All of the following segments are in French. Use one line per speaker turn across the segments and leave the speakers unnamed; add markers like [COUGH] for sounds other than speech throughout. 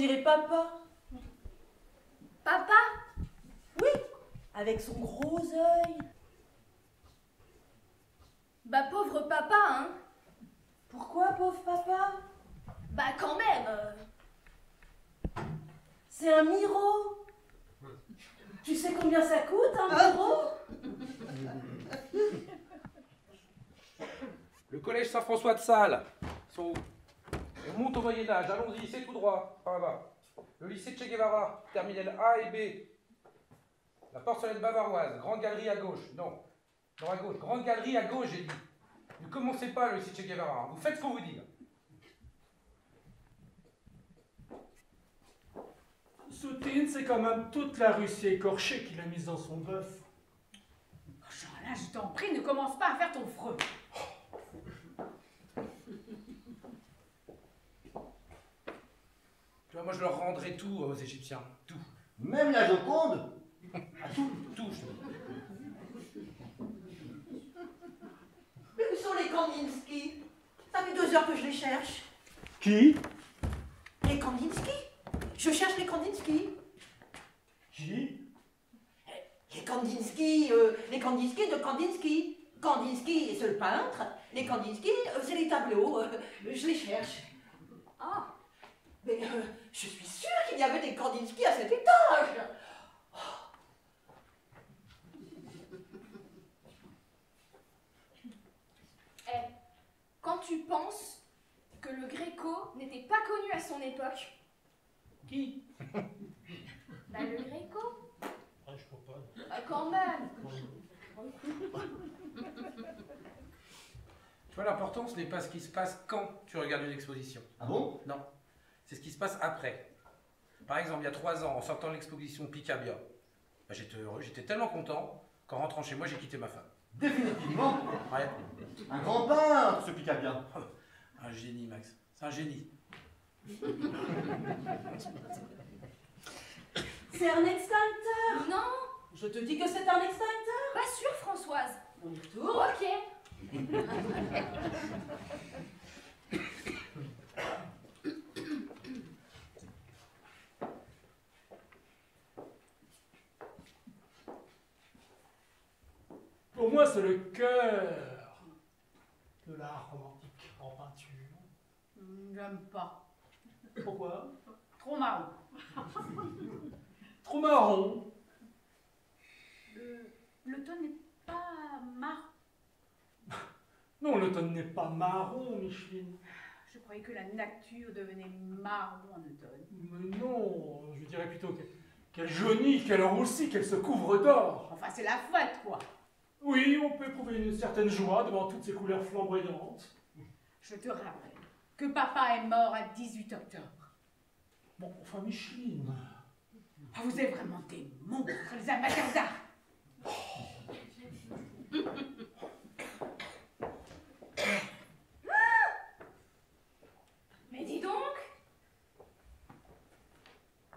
Dirait papa.
Papa?
Oui, avec son gros œil.
Bah pauvre papa, hein
Pourquoi, pauvre papa?
Bah quand même euh.
C'est un miro. Tu sais combien ça coûte, un miro?
Le collège Saint-François de Sales. Sont... On monte au Moyen-Âge, allons-y, c'est tout droit, par là-bas. Le lycée de Che Guevara, terminal A et B. La porcelaine bavaroise, grande galerie à gauche. Non, non à gauche, grande galerie à gauche, j'ai dit. Ne commencez pas le lycée de Che Guevara, hein. vous faites ce qu'on vous dit.
Soutine, c'est quand même toute la Russie écorchée qu'il a mise dans son bœuf.
Jean, là, je t'en prie, ne commence pas à faire ton freux.
Tu vois, moi je leur rendrai tout aux Égyptiens, tout.
Même la Joconde
Ah, tout, tout, je te dis.
Mais où sont les Kandinsky? Ça fait deux heures que je les cherche.
Qui?
Les Kandinsky? Je cherche les Kandinsky.
Qui?
Les Kandinsky, euh, les Kandinsky de Kandinsky. Kandinsky, c'est le peintre. Les Kandinsky, euh, c'est les tableaux. euh, je les cherche.
Ah
Mais euh, je suis sûre qu'il y avait des Kandinsky à cet étage.
Eh, quand tu penses que le Gréco n'était pas connu à son époque,
Qui? [LAUGHS]
Bah le Gréco,
ah, Je crois pas.
bah quand même
Tu vois, l'important, ce n'est pas ce qui se passe quand tu regardes une exposition.
Ah bon?
Non, c'est ce qui se passe après. Par exemple, il y a trois ans, en sortant de l'exposition Picabia, bah, j'étais heureux, j'étais tellement content qu'en rentrant chez moi, j'ai quitté ma femme.
Définitivement
Ouais,
Un grand peintre, ce bien. [LAUGHS]
un génie, Max. C'est un génie.
C'est un extincteur.
Non,
Je te dis que c'est un extincteur.
pas sûr Françoise.
On y retourne.
Ok. [LAUGHS]
Pour moi, c'est le cœur de l'art romantique en peinture.
Hmm, J'aime pas.
Pourquoi?
Trop marrant. [LAUGHS]
Trop marron.
Le, le ton n'est pas marrant. [LAUGHS]
Non, l'automne n'est pas marron, Micheline.
Je croyais que la nature devenait marron en automne.
Mais non, je dirais plutôt que- qu'elle jaunit, qu'elle roussit, qu'elle se couvre d'or.
Enfin, c'est la fouette, quoi.
Oui, on peut éprouver une certaine joie devant toutes ces couleurs flamboyantes.
Je te rappelle que papa est mort à 18 octobre.
Bon, enfin, Micheline.
Ah, vous êtes vraiment des monstres, les amateurs d'art.
Mais dis donc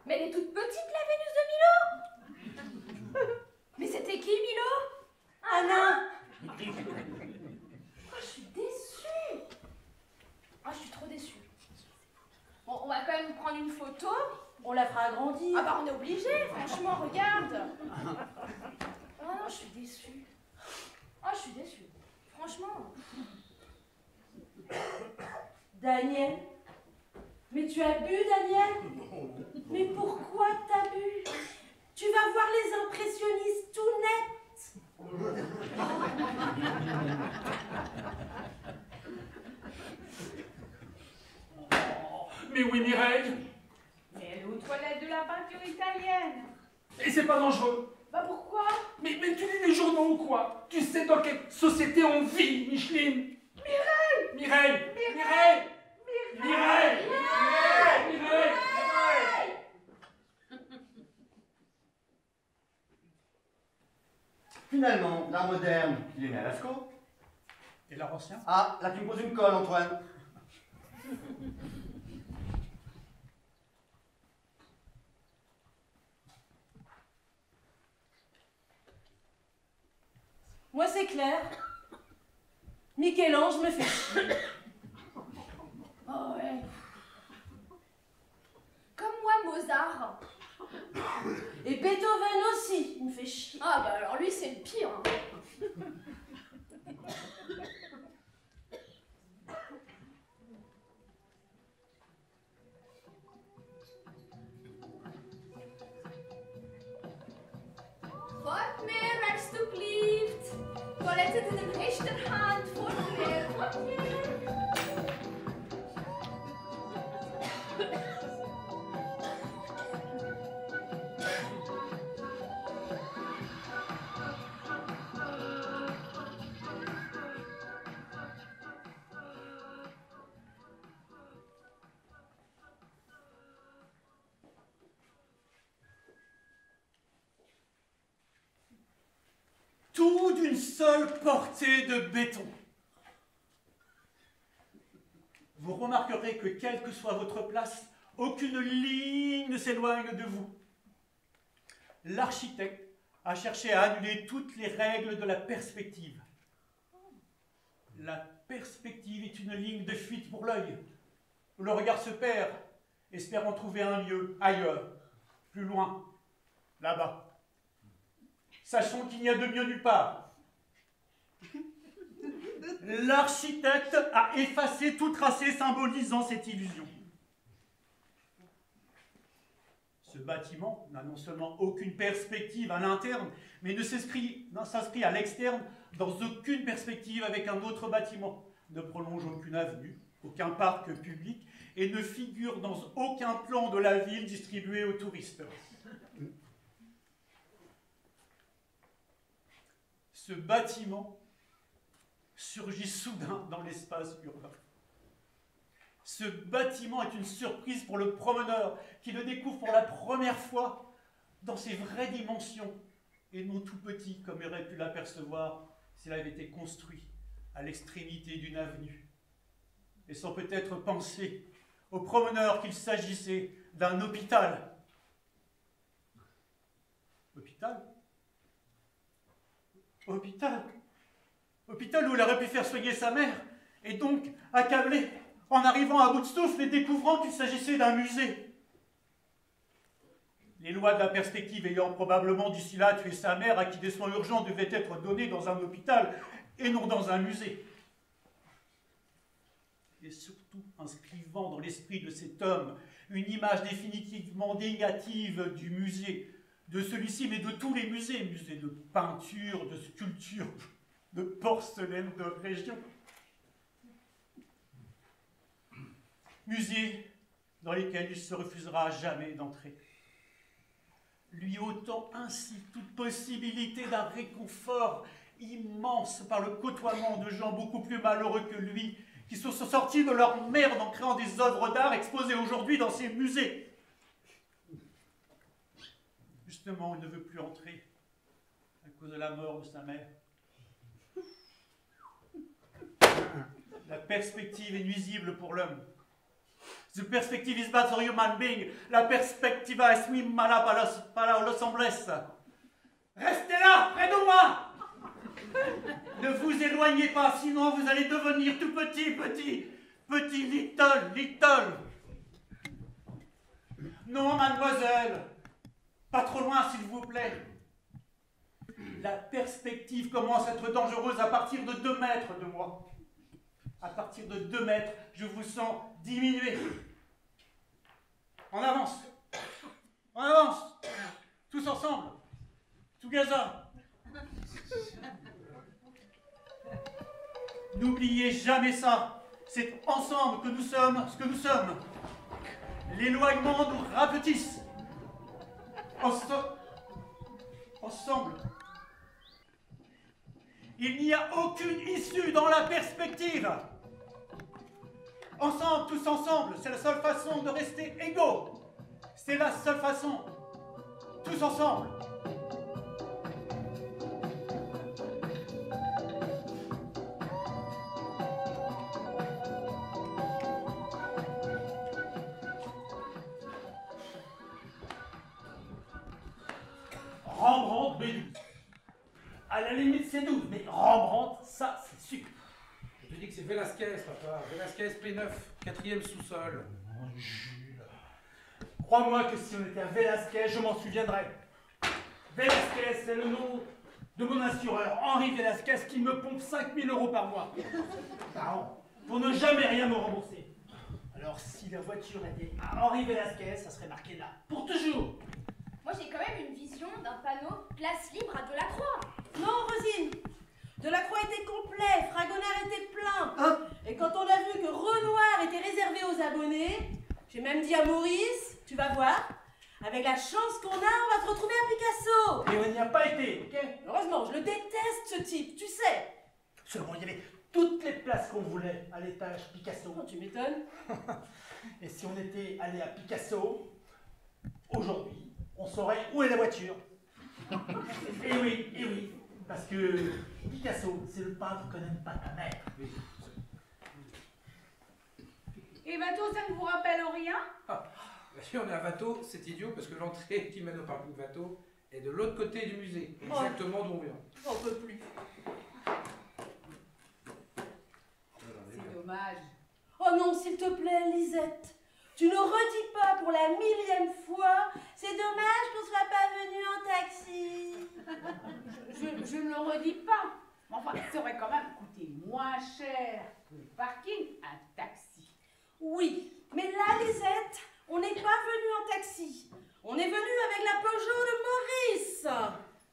Mais elle est toute petite la Vénus de Milo Mais c'était qui Milo? Oh, je suis déçue? Ah, je suis trop déçue. Bon, on va quand même prendre une photo.
On la fera agrandir.
Ah bah on est obligé, franchement, regarde Oh non, je suis déçue. Oh, je suis déçue. Franchement.
Daniel. Mais tu as bu, Daniel? Mais pourquoi t'as bu? Tu vas voir les impressionnistes tout net.
Mais oui, Mireille.
Mais elle est aux toilettes de la peinture italienne.
Et c'est pas dangereux.
Bah pourquoi?
Mais, mais tu lis les journaux ou quoi? Tu sais dans quelle société on vit, Micheline. Mireille! Mireille. Mireille! Mireille. Mireille! Mireille.
Finalement, l'art moderne, il est né à Lascaux.
Et l'art ancien?
Ah, là tu me poses une colle, Antoine.
Moi, c'est clair. Michel-Ange me fait chier.
Oh ouais. Comment Mozart.
Et Beethoven aussi, il me fait chier.
Ah bah alors lui c'est le pire. hein.
Seule portée de béton. Vous remarquerez que quelle que soit votre place, aucune ligne ne s'éloigne de vous. L'architecte a cherché à annuler toutes les règles de la perspective. La perspective est une ligne de fuite pour l'œil. Le regard se perd, espérant trouver un lieu ailleurs, plus loin, là-bas. Sachons qu'il n'y a de mieux nulle part. L'architecte a effacé tout tracé symbolisant cette illusion. Ce bâtiment n'a non seulement aucune perspective à l'interne, mais ne s'inscrit à l'externe dans aucune perspective avec un autre bâtiment, ne prolonge aucune avenue, aucun parc public et ne figure dans aucun plan de la ville distribué aux touristes. Ce bâtiment surgit soudain dans l'espace urbain. Ce bâtiment est une surprise pour le promeneur qui le découvre pour la première fois dans ses vraies dimensions et non tout petit comme il aurait pu l'apercevoir s'il avait été construit à l'extrémité d'une avenue. Et sans peut-être penser au promeneur qu'il s'agissait d'un hôpital. Hôpital? Hôpital? Hôpital où il aurait pu faire soigner sa mère, et donc accablé en arrivant à bout et découvrant qu'il s'agissait d'un musée. Les lois de la perspective ayant probablement d'ici là tué sa mère, à qui des soins urgents devaient être donnés dans un hôpital et non dans un musée. Et surtout inscrivant dans l'esprit de cet homme une image définitivement négative du musée, de celui-ci, mais de tous les musées, musées de peinture, de sculpture, de porcelaine de région. Musées dans lesquels il se refusera jamais d'entrer. Lui ôtant ainsi toute possibilité d'un réconfort immense par le côtoiement de gens beaucoup plus malheureux que lui, qui se sont sortis de leur merde en créant des œuvres d'art exposées aujourd'hui dans ces musées. Justement, il ne veut plus entrer à cause de la mort de sa mère. La perspective est nuisible pour l'homme. The perspective is bad for human being. La perspectiva es muy mala para los, para los hombres. Restez là, près de moi. Ne vous éloignez pas, sinon vous allez devenir tout petit, petit, petit, little, little. Non, mademoiselle. Pas trop loin, s'il vous plaît. La perspective commence à être dangereuse à partir de deux mètres de moi. À partir de deux mètres, je vous sens diminuer. En avance. En avance. Tous ensemble. Together. N'oubliez jamais ça. C'est ensemble que nous sommes ce que nous sommes. L'éloignement nous rapetisse. Ensemble. Il n'y a aucune issue dans la perspective. Ensemble, tous ensemble, c'est la seule façon de rester égaux. C'est la seule façon. Tous ensemble.
Velasquez, P9, quatrième sous-sol.
Crois-moi que si on était à Velasquez, je m'en souviendrais. Velasquez, c'est le nom de mon assureur, Henri Velasquez, qui me pompe 5000 euros par mois. Par. Pour ne jamais rien me rembourser. Alors si la voiture était à Henri Velasquez, ça serait marqué là. Pour toujours.
Moi, j'ai quand même une vision d'un panneau place libre à Delacroix.
Non, Rosine Delacroix était complet, Fragonard était plein. Et quand on a vu que Renoir était réservé aux abonnés, j'ai même dit à Maurice, tu vas voir, avec la chance qu'on a, on va te retrouver à Picasso.
Et on n'y a pas été, ok?
Heureusement, je le déteste ce type, tu sais.
Seulement, il y avait toutes les places qu'on voulait à l'étage Picasso.
Oh, tu m'étonnes. [LAUGHS]
Et si on était allé à Picasso, aujourd'hui, on saurait où est la voiture. [LAUGHS] Et oui, et oui, parce que Picasso, c'est le peintre que n'aime pas ta mère.
Et Vato, ça ne vous rappelle rien?
Si on est à Vato, c'est idiot parce que l'entrée qui mène au parking Vato est de l'autre côté du musée, exactement d'où on vient.
J'en peux plus.
C'est dommage.
Oh non, s'il te plaît, Lisette. Tu ne redis pas pour la millième fois. C'est dommage qu'on soit pas venu en taxi. [LAUGHS]
Je, je ne le redis pas. Mais Enfin, ça aurait quand même coûté moins cher que le parking un taxi.
Oui, mais là, Lisette, on n'est pas venu en taxi. On est venu avec la Peugeot de Maurice,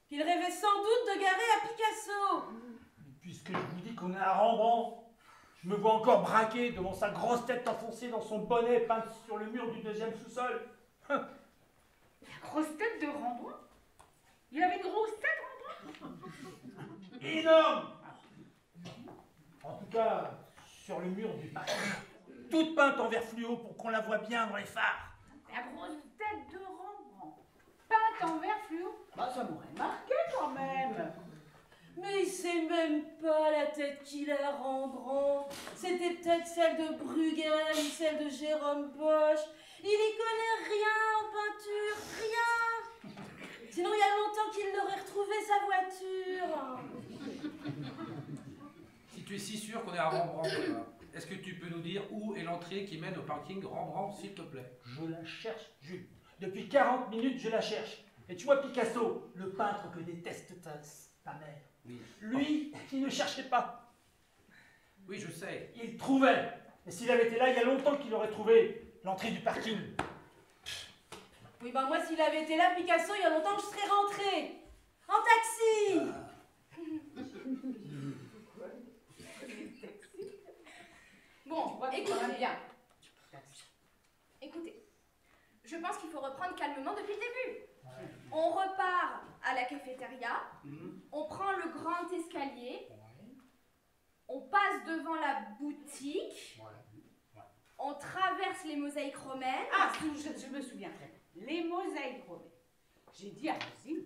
qu'il rêvait sans doute de garer à Picasso.
Puisque je vous dis qu'on est à Rembrandt, je me vois encore braqué devant sa grosse tête enfoncée dans son bonnet peint sur le mur du deuxième sous-sol. [LAUGHS]
La grosse tête de Rembrandt Il avait une grosse tête,
énorme En tout cas, sur le mur du parking. Toute peinte en vert fluo pour qu'on la voit bien dans les phares.
La grosse tête de Rembrandt. Peinte en vert fluo. Bah, ça m'aurait marqué quand même.
Mais il sait même pas la tête qu'il a, Rembrandt. C'était peut-être celle de Bruegel ou celle de Jérôme Bosch. Il y connaît rien en peinture, rien. Sinon, il y a longtemps qu'il n'aurait retrouvé sa voiture. [LAUGHS]
Si tu es si sûr qu'on est à Rembrandt, Thomas, est-ce que tu peux nous dire où est l'entrée qui mène au parking Rembrandt, s'il te plaît?
Je la cherche, Jules. Depuis 40 minutes, je la cherche. Et tu vois Picasso, le peintre que déteste ta, ta mère.
Oui.
Lui, il ne cherchait pas.
Oui, je sais.
Il trouvait. Et s'il avait été là, il y a longtemps qu'il aurait trouvé l'entrée du parking.
Oui, ben moi, s'il avait été là, Picasso, il y a longtemps que je serais rentrée. En taxi [LAUGHS]
Bon, écoutez,
bien.
écoutez. Je pense qu'il faut reprendre calmement depuis le début. On repart à la cafétéria, on prend le grand escalier, on passe devant la boutique, on traverse les mosaïques romaines.
Ah, je, je me souviens très bien. Les mosaïques romaines. J'ai dit à Rosine,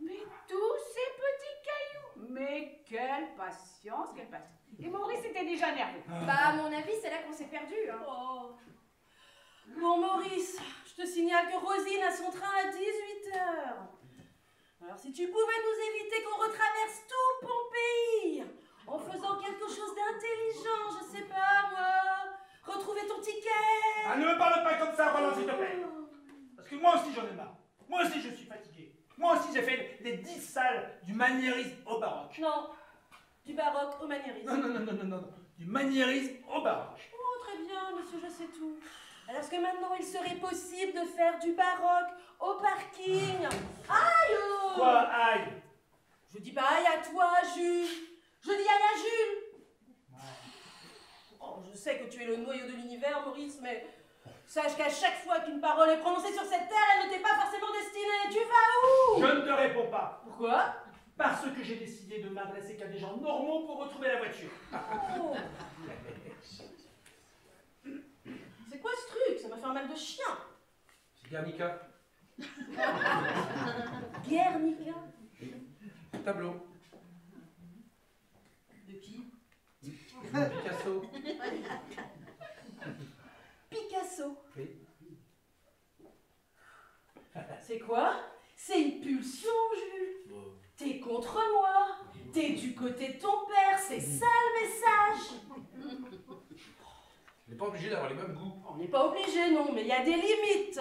mais tous ces petits cailloux. Mais quelle patience, quelle patience. Et Maurice était déjà nerveux.
Bah, à mon avis, c'est là qu'on s'est perdu. Hein.
Oh. Bon, Maurice, je te signale que Rosine a son train à 18h. Alors, si tu pouvais nous éviter qu'on retraverse tout Pompéi en faisant quelque chose d'intelligent, je sais pas, moi, retrouver ton ticket.
Ah, ne me parle pas comme ça, Roland, s'il te plaît. Parce que moi aussi, j'en ai marre. Moi aussi, je suis fatigué. Moi aussi, j'ai fait les 10 salles du maniérisme au baroque.
Non, du baroque au maniérisme.
Non, non, non, non, non, non, non. Du maniérisme au baroque.
Oh, très bien, monsieur, je sais tout. Alors, que maintenant il serait possible de faire du baroque au parking? Aïe
Quoi, aïe?
Je dis pas aïe à toi, Jules. Je dis aïe à Jules. Oh, je sais que tu es le noyau de l'univers, Maurice, mais sache qu'à chaque fois qu'une parole est prononcée sur cette terre, elle ne t'est pas forcément destinée. Tu vas où?
Je ne te réponds pas.
Pourquoi?
Parce que j'ai décidé de m'adresser qu'à des gens normaux pour retrouver la voiture.
Oh. [LAUGHS] C'est quoi ce truc Ça m'a fait un mal de chien.
C'est Guernica. [LAUGHS]
Guernica
Tableau.
De qui?
Picasso. [LAUGHS]
Picasso.
Oui.
C'est quoi? C'est une pulsion, Jules. T'es contre moi. T'es du côté de ton père. C'est ça le message. [LAUGHS]
n'est pas obligé d'avoir les mêmes goûts.
On n'est pas obligé, non, mais il y a des limites.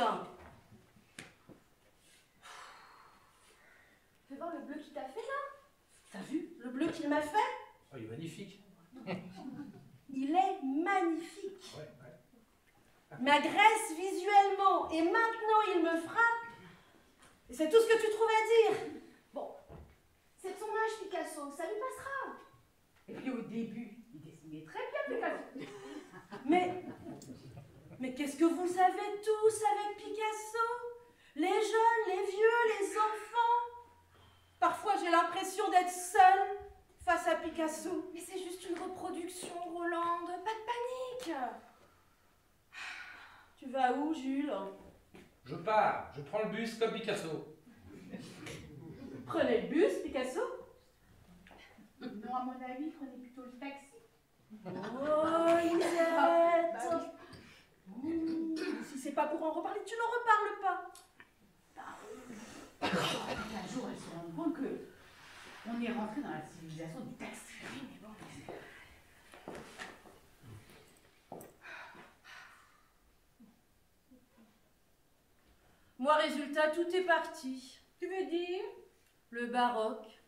Fais voir le bleu qui t'a fait là.
T'as vu le bleu qu'il m'a fait?
Oh, il est magnifique. [LAUGHS]
Il est magnifique.
Ouais, ouais.
M'agresse visuellement et maintenant il me frappe. Et c'est tout ce que tu trouves à dire.
Bon, c'est de son âge Picasso, ça lui passera.
Et puis au début, il dessinait très bien Picasso.
Mais, mais qu'est-ce que vous savez tous avec Picasso? Les jeunes, les vieux, les enfants? Parfois j'ai l'impression d'être seule face à Picasso.
Mais c'est juste une reproduction, Rolande, pas de panique.
Tu vas où, Jules?
Je pars, je prends le bus comme Picasso.
Prenez le bus, Picasso?
Non, à mon avis, prenez plutôt le taxi.
Oh, Lisette Mmh, Si c'est pas pour en reparler, tu n'en reparles pas.
Un jour, elle se rend compte que on est rentré dans la civilisation du taxi. Mais bon,
Moi, résultat, tout est parti.
Tu veux dire
Le baroque.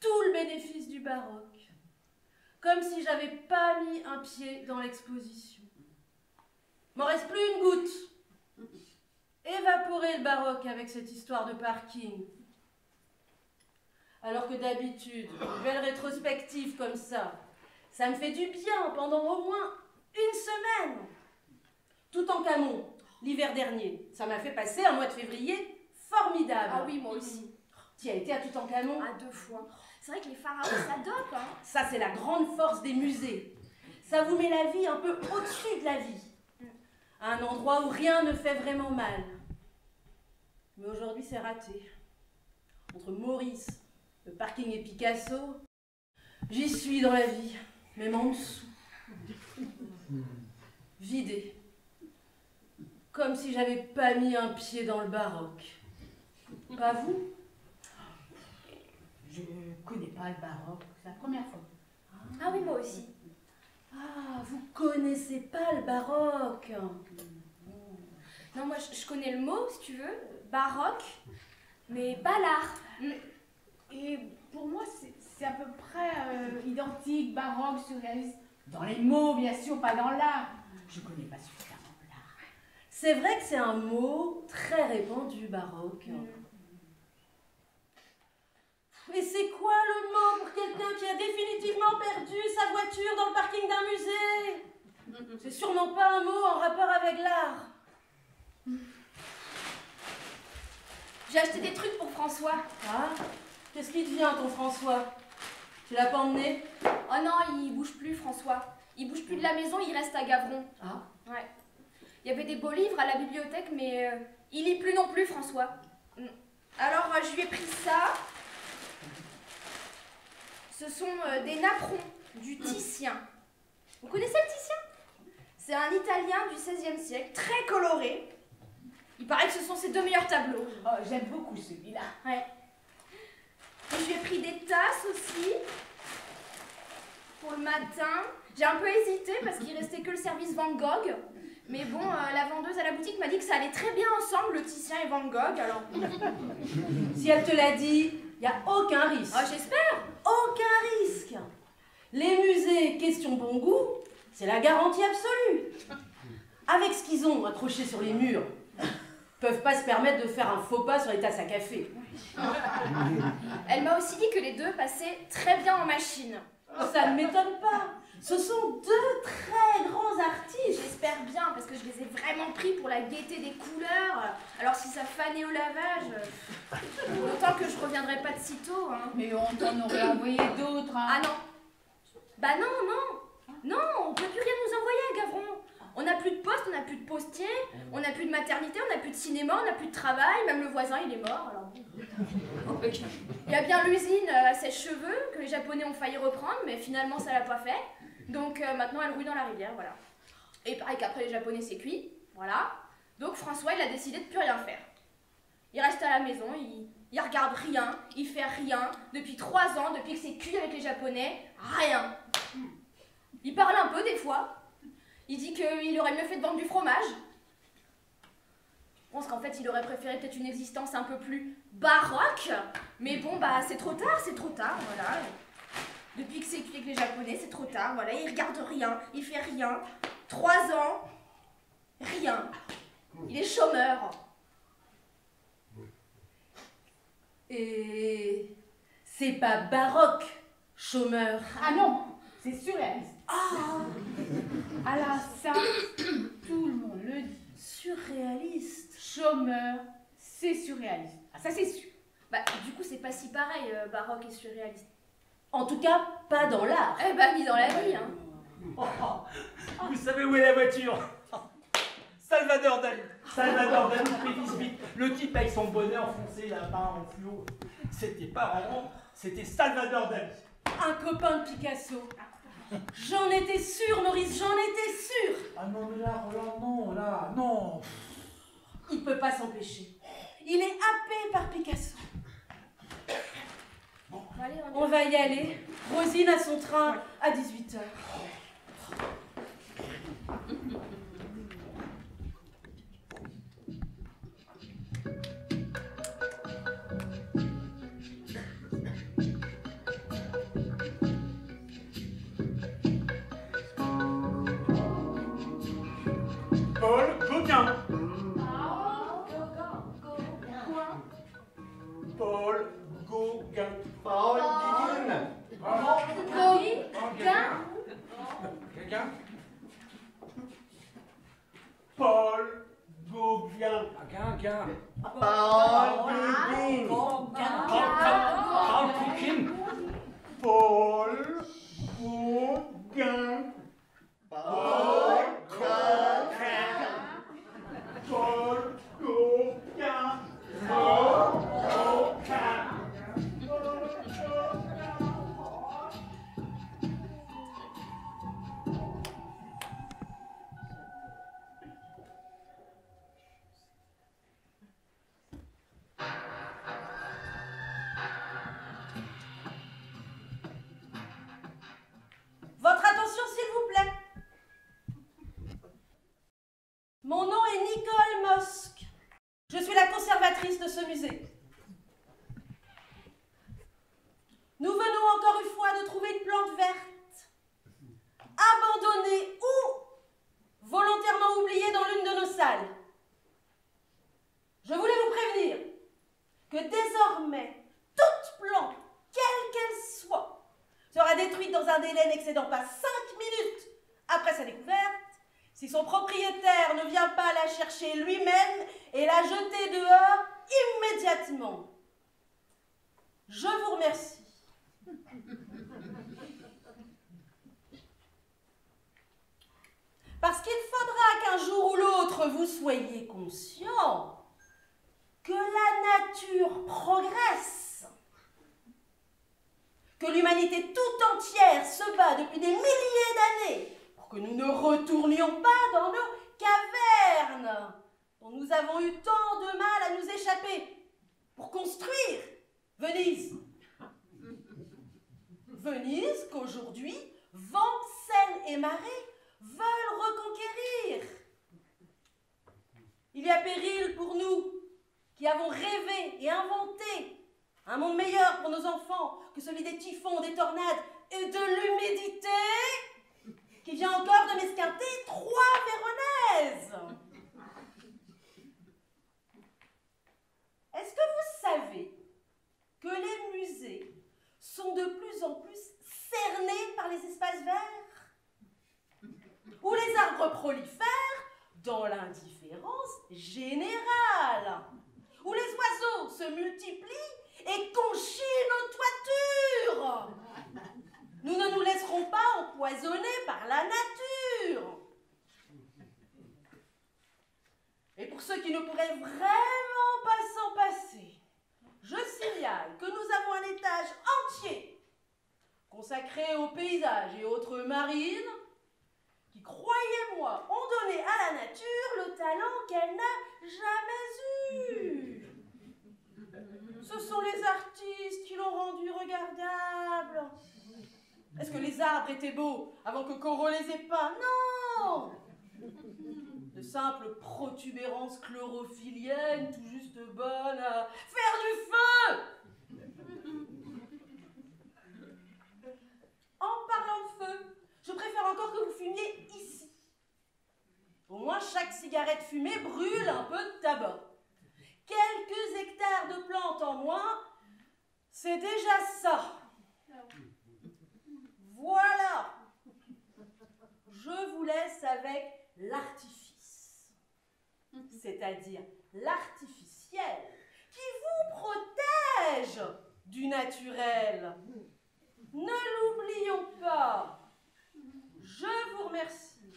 Tout le bénéfice du baroque. Comme si j'avais pas mis un pied dans l'exposition. M'en reste plus une goutte. Évaporer le baroque avec cette histoire de parking. Alors que d'habitude, une belle rétrospective comme ça, ça me fait du bien pendant au moins une semaine. Tout en camon, l'hiver dernier, ça m'a fait passer un mois de février formidable.
Ah oui, moi aussi.
Tu as été à Toutankhamon
À deux fois. C'est vrai que les pharaons, ça dope, hein.
Ça, c'est la grande force des musées. Ça vous met la vie un peu au-dessus de la vie. À un endroit où rien ne fait vraiment mal. Mais aujourd'hui, c'est raté. Entre Maurice, le parking et Picasso, j'y suis dans la vie, même en dessous. Vidé. Comme si j'avais pas mis un pied dans le baroque. Pas vous?
Je connais pas le baroque, c'est la première fois.
Ah oui, moi aussi.
Ah, vous connaissez pas le baroque
Non, moi, je, je connais le mot, si tu veux, baroque, mais pas l'art.
Et pour moi, c'est- à peu près euh, identique, baroque, surréaliste. Dans les mots, bien sûr, pas dans l'art. Je connais pas suffisamment l'art.
C'est vrai que c'est un mot très répandu, baroque. Mais c'est quoi le mot pour quelqu'un qui a définitivement perdu sa voiture dans le parking d'un musée? C'est sûrement pas un mot en rapport avec l'art.
J'ai acheté des trucs pour François.
Ah Qu'est-ce qui devient ton François? Tu l'as pas emmené?
Oh non, il bouge plus, François. Il bouge plus de la maison, il reste à Gavron.
Ah?
Ouais. Il y avait des beaux livres à la bibliothèque, mais euh, il lit plus non plus, François. Mm. Alors, euh, je lui ai pris ça. Ce sont euh, des napperons du Titien. Vous connaissez le Titien? C'est un Italien du XVIe siècle, très coloré. Il paraît que ce sont ses deux meilleurs tableaux.
Oh, j'aime beaucoup celui-là.
Ouais. Et je lui ai pris des tasses aussi. Pour le matin. J'ai un peu hésité parce qu'il restait que le service Van Gogh. Mais bon, euh, la vendeuse à la boutique m'a dit que ça allait très bien ensemble, le Titien et Van Gogh. Alors,
Si elle te l'a dit, il n'y a aucun risque.
oh, j'espère.
aucun risque. Les musées, question bon goût, c'est la garantie absolue. Avec ce qu'ils ont accroché sur les murs, peuvent pas se permettre de faire un faux pas sur les tasses à café.
Elle m'a aussi dit que les deux passaient très bien en machine.
Ça ne m'étonne pas. Ce sont deux très grands artistes.
J'espère bien parce que je les ai vraiment pris pour la gaieté des couleurs. Alors si ça fanait au lavage, euh, d'autant que je reviendrai pas de sitôt. Hein.
Mais on t'en aurait envoyé d'autres. hein.
Ah non Bah non, non Non, on peut plus rien nous envoyer à Gavron On n'a plus de poste, on n'a plus de postier, on n'a plus de maternité, on n'a plus de cinéma, on n'a plus de travail, même le voisin il est mort, alors bon. [LAUGHS] Il y a bien l'usine euh, à sèche-cheveux que les Japonais ont failli reprendre, mais finalement ça l'a pas fait. Donc euh, maintenant elle rouille dans la rivière, voilà. Et pareil qu'après les Japonais c'est cuit, voilà. Donc François il a décidé de plus rien faire. Il reste à la maison, il, il regarde rien, il fait rien. Depuis trois ans, depuis que c'est cuit avec les Japonais, rien. Il parle un peu des fois, Il dit qu'il aurait mieux fait de vendre du fromage. Je pense qu'en fait, il aurait préféré peut-être une existence un peu plus baroque. Mais bon, bah, c'est trop tard, c'est trop tard, voilà. Depuis que c'est cuit avec les Japonais, c'est trop tard, voilà. Il regarde rien, il fait rien. Trois ans, rien. Il est chômeur.
Et c'est pas baroque, chômeur.
Ah non, c'est surréaliste.
Ah,
Ah là, ça, tout le monde le dit.
surréaliste.
Chômeur, c'est surréaliste. Ah, ça c'est sûr.
Bah, du coup, c'est pas si pareil, euh, baroque et surréaliste.
En tout cas, pas dans l'art.
Eh bah, ni dans la vie, hein.
Vous savez où est la voiture? Salvador Dali. Salvador Dali. Le type avec son bonnet enfoncé là-bas en fluo. C'était pas Rembrandt, c'était Salvador Dali.
Un copain de Picasso. J'en étais sûre, Maurice, j'en étais sûre.
Ah non, mais là, Roland, non, là, non.
Il peut pas s'empêcher. Il est happé par Picasso.
Bon, allez, on
va y aller. Rosine a son train à 18h.
Paul Gauguin. Paul Gauguin.
Paul Guiguin.
Quelqu'un Quelqu'un
Paul Gauguin.
Gain, gain.
Paul Guiguin.
Carl, Carl, Carl
Paul Gauguin.
Paul Gauguin.
Paul Gauguin. Paul Gauguin.
Suis la conservatrice de ce musée. Nous venons encore une fois de trouver une plante verte, abandonnée ou volontairement oubliée dans l'une de nos salles. Je voulais vous prévenir que désormais, toute plante, quelle qu'elle soit, sera détruite dans un délai n'excédant pas 5 minutes après sa découverte, si son propriétaire ne vient pas la chercher lui-même et la jeter dehors immédiatement. Je vous remercie. Parce qu'il faudra qu'un jour ou l'autre vous soyez conscient que la nature progresse que l'humanité tout entière se bat depuis des milliers d'années pour que nous ne retournions pas dans nos cavernes nous avons eu tant de mal à nous échapper pour construire Venise. Venise qu'aujourd'hui vent, sel et marée veulent reconquérir. Il y a péril pour nous qui avons rêvé et inventé un monde meilleur pour nos enfants que celui des typhons, des tornades et de l'humidité qui vient encore de m'esquinter trois véronaises. Est-ce que vous savez que les musées sont de plus en plus cernés par les espaces verts? Où les arbres prolifèrent dans l'indifférence générale? Où les oiseaux se multiplient et conchit nos toitures? Nous ne nous laisserons pas empoisonner par la nature. Et pour ceux qui ne pourraient vraiment pas s'en passer, je signale que nous avons un étage entier consacré aux paysages et autres marines qui, croyez-moi, ont donné à la nature le talent qu'elle n'a jamais eu. Ce sont les artistes qui l'ont rendu regardable. Est-ce que les arbres étaient beaux avant que Corot les ait peints? Non De simples protubérances chlorophylliennes, tout juste bonnes à faire du feu En parlant de feu, je préfère encore que vous fumiez ici. Au moins, chaque cigarette fumée brûle un peu de tabac. Quelques hectares de plantes en moins, c'est déjà ça. Voilà. Je vous laisse avec l'artifice, c'est-à-dire l'artificiel, qui vous protège du naturel. Ne l'oublions pas. Je vous remercie.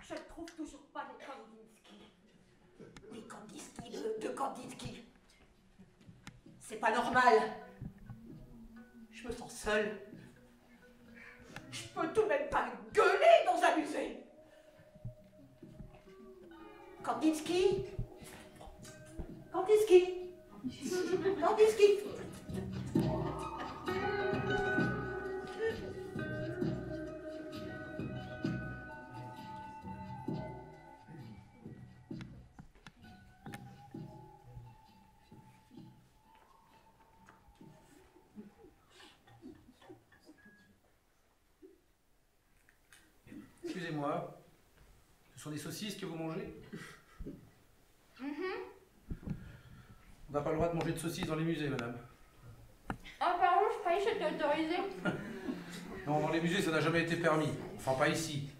Je ne trouve toujours pas les Kandinsky. Les Kandinsky de, de Kandinsky. C'est pas normal. Je me sens seule. Je peux tout de même pas gueuler dans un musée. Kandinsky? Kandinsky? Kandinsky?
Ce sont des saucisses que vous mangez On n'a pas le droit de manger de saucisses dans les musées, madame.
Ah, pardon, je croyais que c'était autorisé. [LAUGHS]
Non, dans les musées, ça n'a jamais été permis. Enfin, pas ici.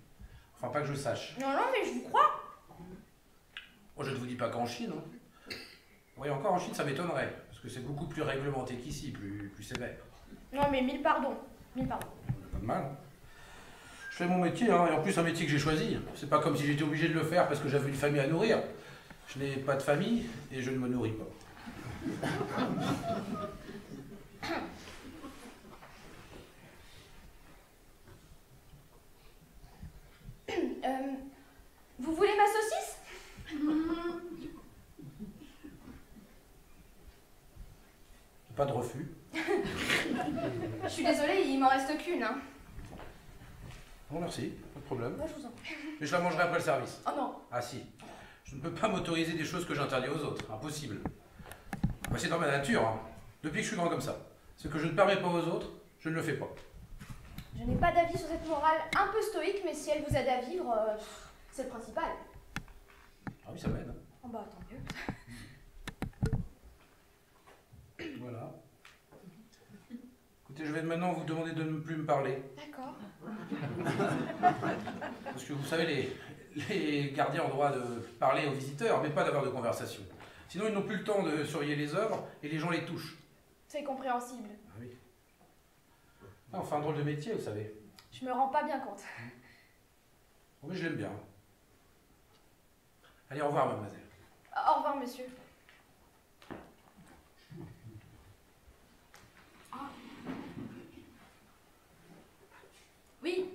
Enfin, pas que je sache.
Non, non, mais je vous crois.
Moi, je ne vous dis pas qu'en Chine. Hein. Oui, encore en Chine, ça m'étonnerait. Parce que c'est beaucoup plus réglementé qu'ici, plus, plus sévère.
Non, mais mille pardons. Mille pardons.
Pas de mal. Je fais mon métier, hein, et en plus un métier que j'ai choisi. C'est pas comme si j'étais obligé de le faire parce que j'avais une famille à nourrir. Je n'ai pas de famille et je ne me nourris pas. [COUGHS]
Euh, vous voulez ma saucisse?
Pas de refus. [LAUGHS]
Je suis désolée, il m'en reste qu'une. Hein.
Bon, merci, pas de problème.
Moi, je vous en prie. [LAUGHS]
Mais je la mangerai après le service.
Oh non.
Ah si. Je ne peux pas m'autoriser des choses que j'interdis aux autres. Impossible. Bah, c'est dans ma nature, hein. depuis que je suis grand comme ça. Ce que je ne permets pas aux autres, je ne le fais pas.
Je n'ai pas d'avis sur cette morale un peu stoïque, mais si elle vous aide à vivre, euh, c'est le principal.
Ah oui, ça m'aide. hein.
Oh bah, tant mieux.
Voilà. Écoutez, je vais maintenant vous demander de ne plus me parler.
D'accord.
Parce que vous savez, les, les gardiens ont droit de parler aux visiteurs, mais pas d'avoir de conversation. Sinon, ils n'ont plus le temps de surveiller les œuvres et les gens les touchent.
C'est compréhensible.
Ah oui. Ah, enfin, un drôle de métier, vous savez.
Je me rends pas bien compte.
Oh, mais je l'aime bien. Allez, au revoir, mademoiselle.
Au revoir, monsieur. Oui.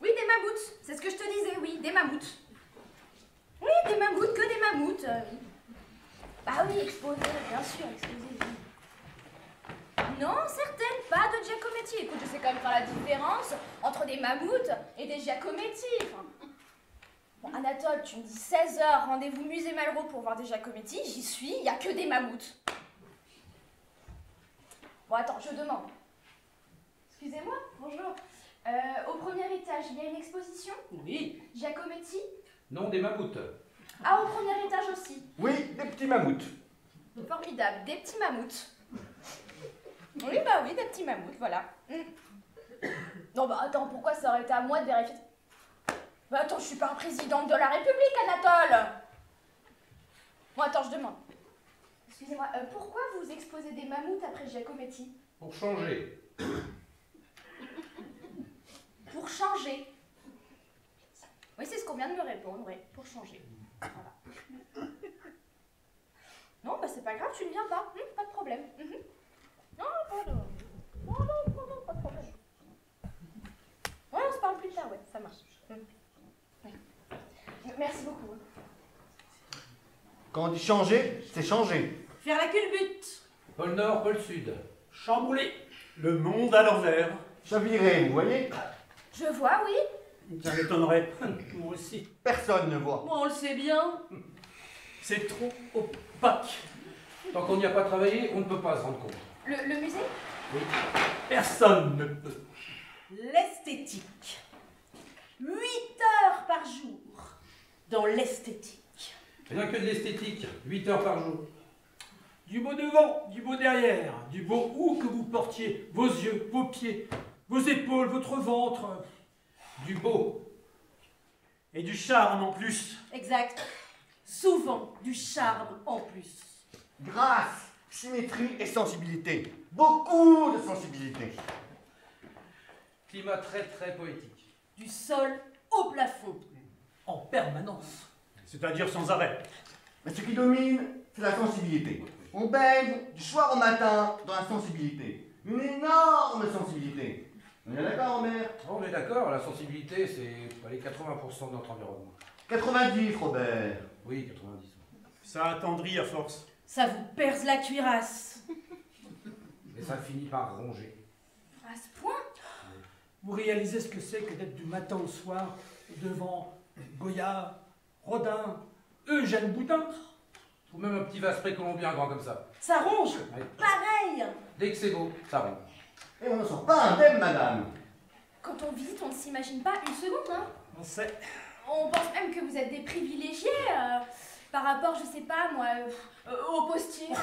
Oui, des mammouths. C'est ce que je te disais, oui, des mammouths. Oui, des mammouths, que des mammouths. oui. Bah oui, bien sûr, exposés. oui. Non, certaines, pas de Giacometti. Écoute, je sais quand même faire la différence entre des mammouths et des Giacometti. Bon, Anatole, tu me dis 16h, rendez-vous musée Malraux pour voir des Giacometti, j'y suis, il n'y a que des mammouths. Bon, attends, je demande. Excusez-moi, bonjour. Euh, au premier étage, il y a une exposition
Oui.
Giacometti
Non, des mammouths.
Ah, au premier étage aussi.
Oui, des petits mammouths.
Formidable, des petits mammouths. Oui, bah oui, des petits mammouths, voilà. Mm. Non, bah attends, pourquoi ça aurait été à moi de vérifier? Bah attends, je suis pas présidente de la République, Anatole Bon, attends, je demande. Excusez-moi, euh, pourquoi vous exposez des mammouths après Giacometti?
Pour changer.
Pour changer. Oui, c'est ce qu'on vient de me répondre, oui, pour changer. Voilà. Non, bah c'est pas grave, tu ne viens pas, hum, pas de problème. Mhm. Non, pas de... Non, non, non, non, pas de problème. Ouais, on se parle plus tard, ouais, ça marche. Hum. Ouais. Merci beaucoup.
Quand on dit changer, c'est changer.
Faire la culbute.
Pôle Nord, pôle Sud.
Chamboulé. Le monde à l'envers.
Chavirer, vous voyez?
Je vois, oui.
Ça m'étonnerait. [LAUGHS] Moi aussi.
Personne ne voit.
Bon, on le sait bien.
C'est trop opaque.
Tant qu'on n'y a pas travaillé, on ne peut pas se rendre compte.
Le, le musée?
Personne ne peut.
L'esthétique. 8 heures par jour dans l'esthétique.
Rien que de l'esthétique, 8 heures par jour.
Du beau devant, du beau derrière, du beau où que vous portiez, vos yeux, vos pieds, vos épaules, votre ventre,
Du beau.
et du charme en plus.
Exact. Souvent du charme en plus.
Grâce, symétrie et sensibilité. Beaucoup de sensibilité.
Climat très très poétique.
Du sol au plafond.
En permanence. C'est-à-dire sans arrêt.
Mais ce qui domine, c'est la sensibilité. On baigne du soir au matin dans la sensibilité. Une énorme sensibilité. On est d'accord, Robert
On est d'accord, la sensibilité, c'est les 80% de notre environnement.
90, Robert.
Oui, 90.
Ça attendrit à force.
Ça vous perce la cuirasse.
Et ça finit par ronger.
À ce point?
Vous réalisez ce que c'est que d'être du matin au soir devant Goya, Rodin, Eugène Boudin?
Ou même un petit vase précolombien grand comme ça.
Ça ronge?
Ouais.
Pareil.
Dès que c'est beau, ça ronge.
Et on ne sort pas indemne, madame.
Quand on visite, on ne s'imagine pas une seconde, hein.
On sait.
On pense même que vous êtes des privilégiés euh, par rapport, je sais pas moi, euh, euh, aux postiers. [LAUGHS]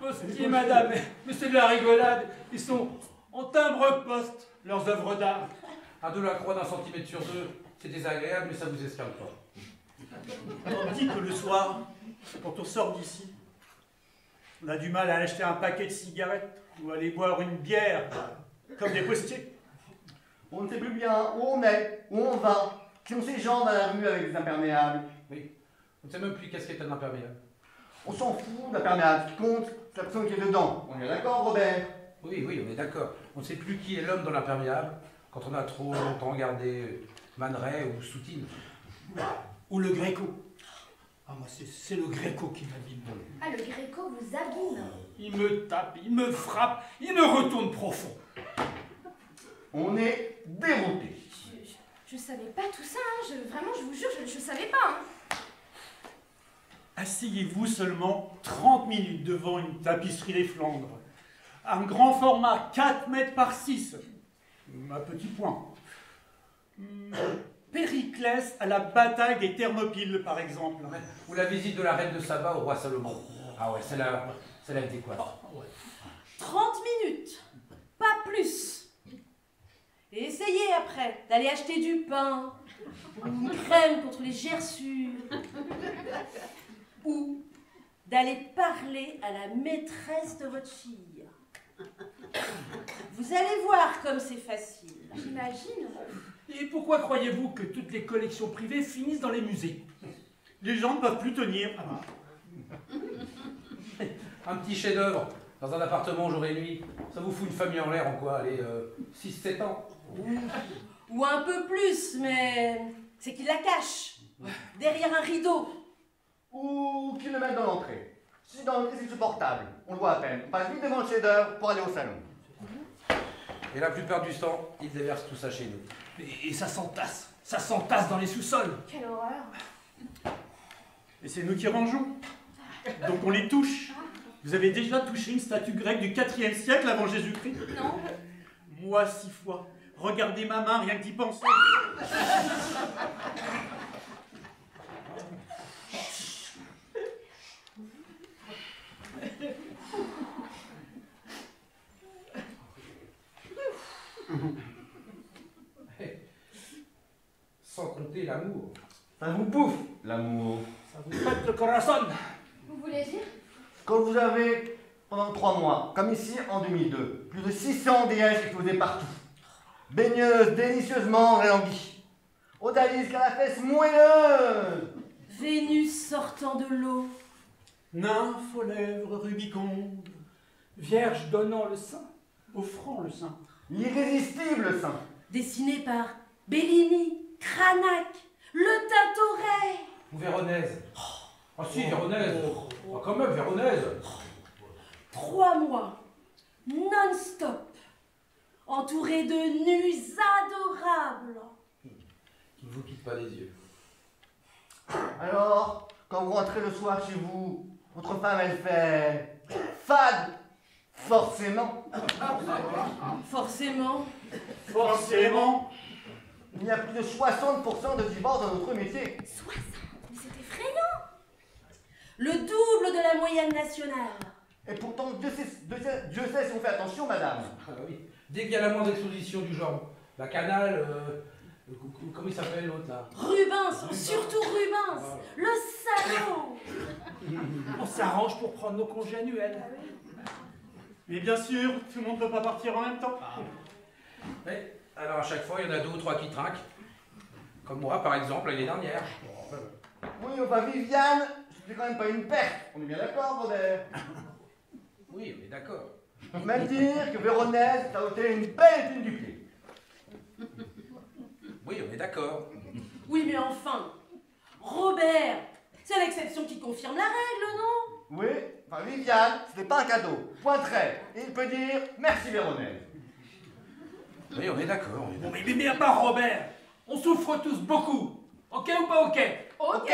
Postier, madame, mais- c'est de la rigolade. Ils sont en timbre-poste, leurs œuvres d'art.
Un de la croix d'un centimètre sur deux, c'est désagréable, mais ça vous escale pas.
On dit que le soir, quand on sort d'ici, on a du mal à acheter un paquet de cigarettes ou aller boire une bière, comme des postiers.
On ne sait plus bien où on est, où on va. Si on s'éjambe dans la rue avec des imperméables.
On ne sait même plus qu'est-ce qu'est un imperméable.
On s'en fout d'imperméables. Ce qui compte, c'est la personne qui est dedans. On est d'accord, Robert?
Oui, oui, on est d'accord. On ne sait plus qui est l'homme dans l'imperméable quand on a trop longtemps gardé Man Ray ou Soutine.
Ou le Gréco. Ah, moi, c'est le Gréco qui m'abîme.
Ah, le Gréco vous abîme.
Il me tape, il me frappe, il me retourne profond.
On est dérouté.
Je, je, je savais pas tout ça, hein. je, vraiment, je vous jure, je, je savais pas. hein.
Asseyez-vous seulement 30 minutes devant une tapisserie des Flandres. Un grand format, 4 mètres par 6. Un petit point. Périclès à la bataille des Thermopyles, par exemple.
Ou la visite de la reine de Saba au roi Salomon. Ah ouais, c'est la, c'est la adéquate.
30 minutes. Pas plus. Et essayez après d'aller acheter du pain. Ou une crème contre les gerçures. Ou d'aller parler à la maîtresse de votre fille. Vous allez voir comme c'est facile.
J'imagine.
Et pourquoi croyez-vous que toutes les collections privées finissent dans les musées?
Les gens ne peuvent plus tenir. [LAUGHS]
Un petit chef-d'œuvre dans un appartement jour et nuit, ça vous fout une famille en l'air en quoi? Allez, 6-7 ans
Ou un peu plus, mais c'est qu'il la cache. Derrière un rideau.
Ou qu'ils le mettent dans l'entrée. Si dans l'entrée c'est supportable, on le voit à peine. On passe vite devant le chef-d'œuvre pour aller au salon.
Et la plupart du temps, ils déversent tout ça chez nous.
Et, et ça s'entasse, ça s'entasse dans les sous-sols.
Quelle horreur.
Et c'est nous qui rangeons. Donc on les touche. Vous avez déjà touché une statue grecque du 4e siècle avant Jésus-Christ?
Non.
Moi, six fois. Regardez ma main, rien que d'y penser.
L'amour.
Ça vous bouffe, l'amour.
Ça vous pète le corazon.
Vous voulez dire?
Quand vous avez, pendant trois mois, comme ici en 2002, plus de 600 déesses explosées partout, baigneuses délicieusement rélanguies, odalisques à la fesse moelleuse,
Vénus sortant de l'eau.
Nymphe aux lèvres rubicondes,
Vierge donnant le sein.
offrant le sein.
l'irrésistible sein.
Dessiné par Bellini, Cranach, Le Tintoret.
Ou Véronèse. Ah si, Véronèse. Ah, quand même, Véronèse.
Trois mois, non-stop, entouré de nus adorables.
Qui ne vous quitte pas des yeux.
Alors, quand vous rentrez le soir chez vous, votre femme, elle fait fade, forcément.
Forcément,
Forcément.
Il y a plus de 60% de divorces dans notre métier.
60 Mais c'est effrayant
le double de la moyenne nationale.
Et pourtant, Dieu sait, Dieu sait- Dieu sait si on fait attention, madame.
Ah oui. Dès qu'il y a la moindre exposition du genre, la canal, euh, comment il s'appelle l'autre là?
Rubens, surtout Rubens, le salaud. [LAUGHS]
On s'arrange pour prendre nos congés annuels.
Mais bien sûr, tout le monde ne peut pas partir en même temps.
Mais, alors à chaque fois, il y en a deux ou trois qui trinquent. Comme moi, par exemple, l'année dernière.
Oui, enfin, Viviane, c'était quand même pas une perte. On est bien d'accord, Baudelaire
Oui, on est d'accord.
Même dire que Véronèse t'a ôté une belle épine du pied.
Oui, on est d'accord.
Oui, mais enfin, Robert, c'est l'exception qui confirme la règle, non?
Oui, enfin, Viviane, c'était pas un cadeau. Point. Et il peut dire merci, Véronèse.
Oui, on est d'accord.
Bon, mais, mais, mais à part Robert, on souffre tous beaucoup. Ok ou pas ok
Ok,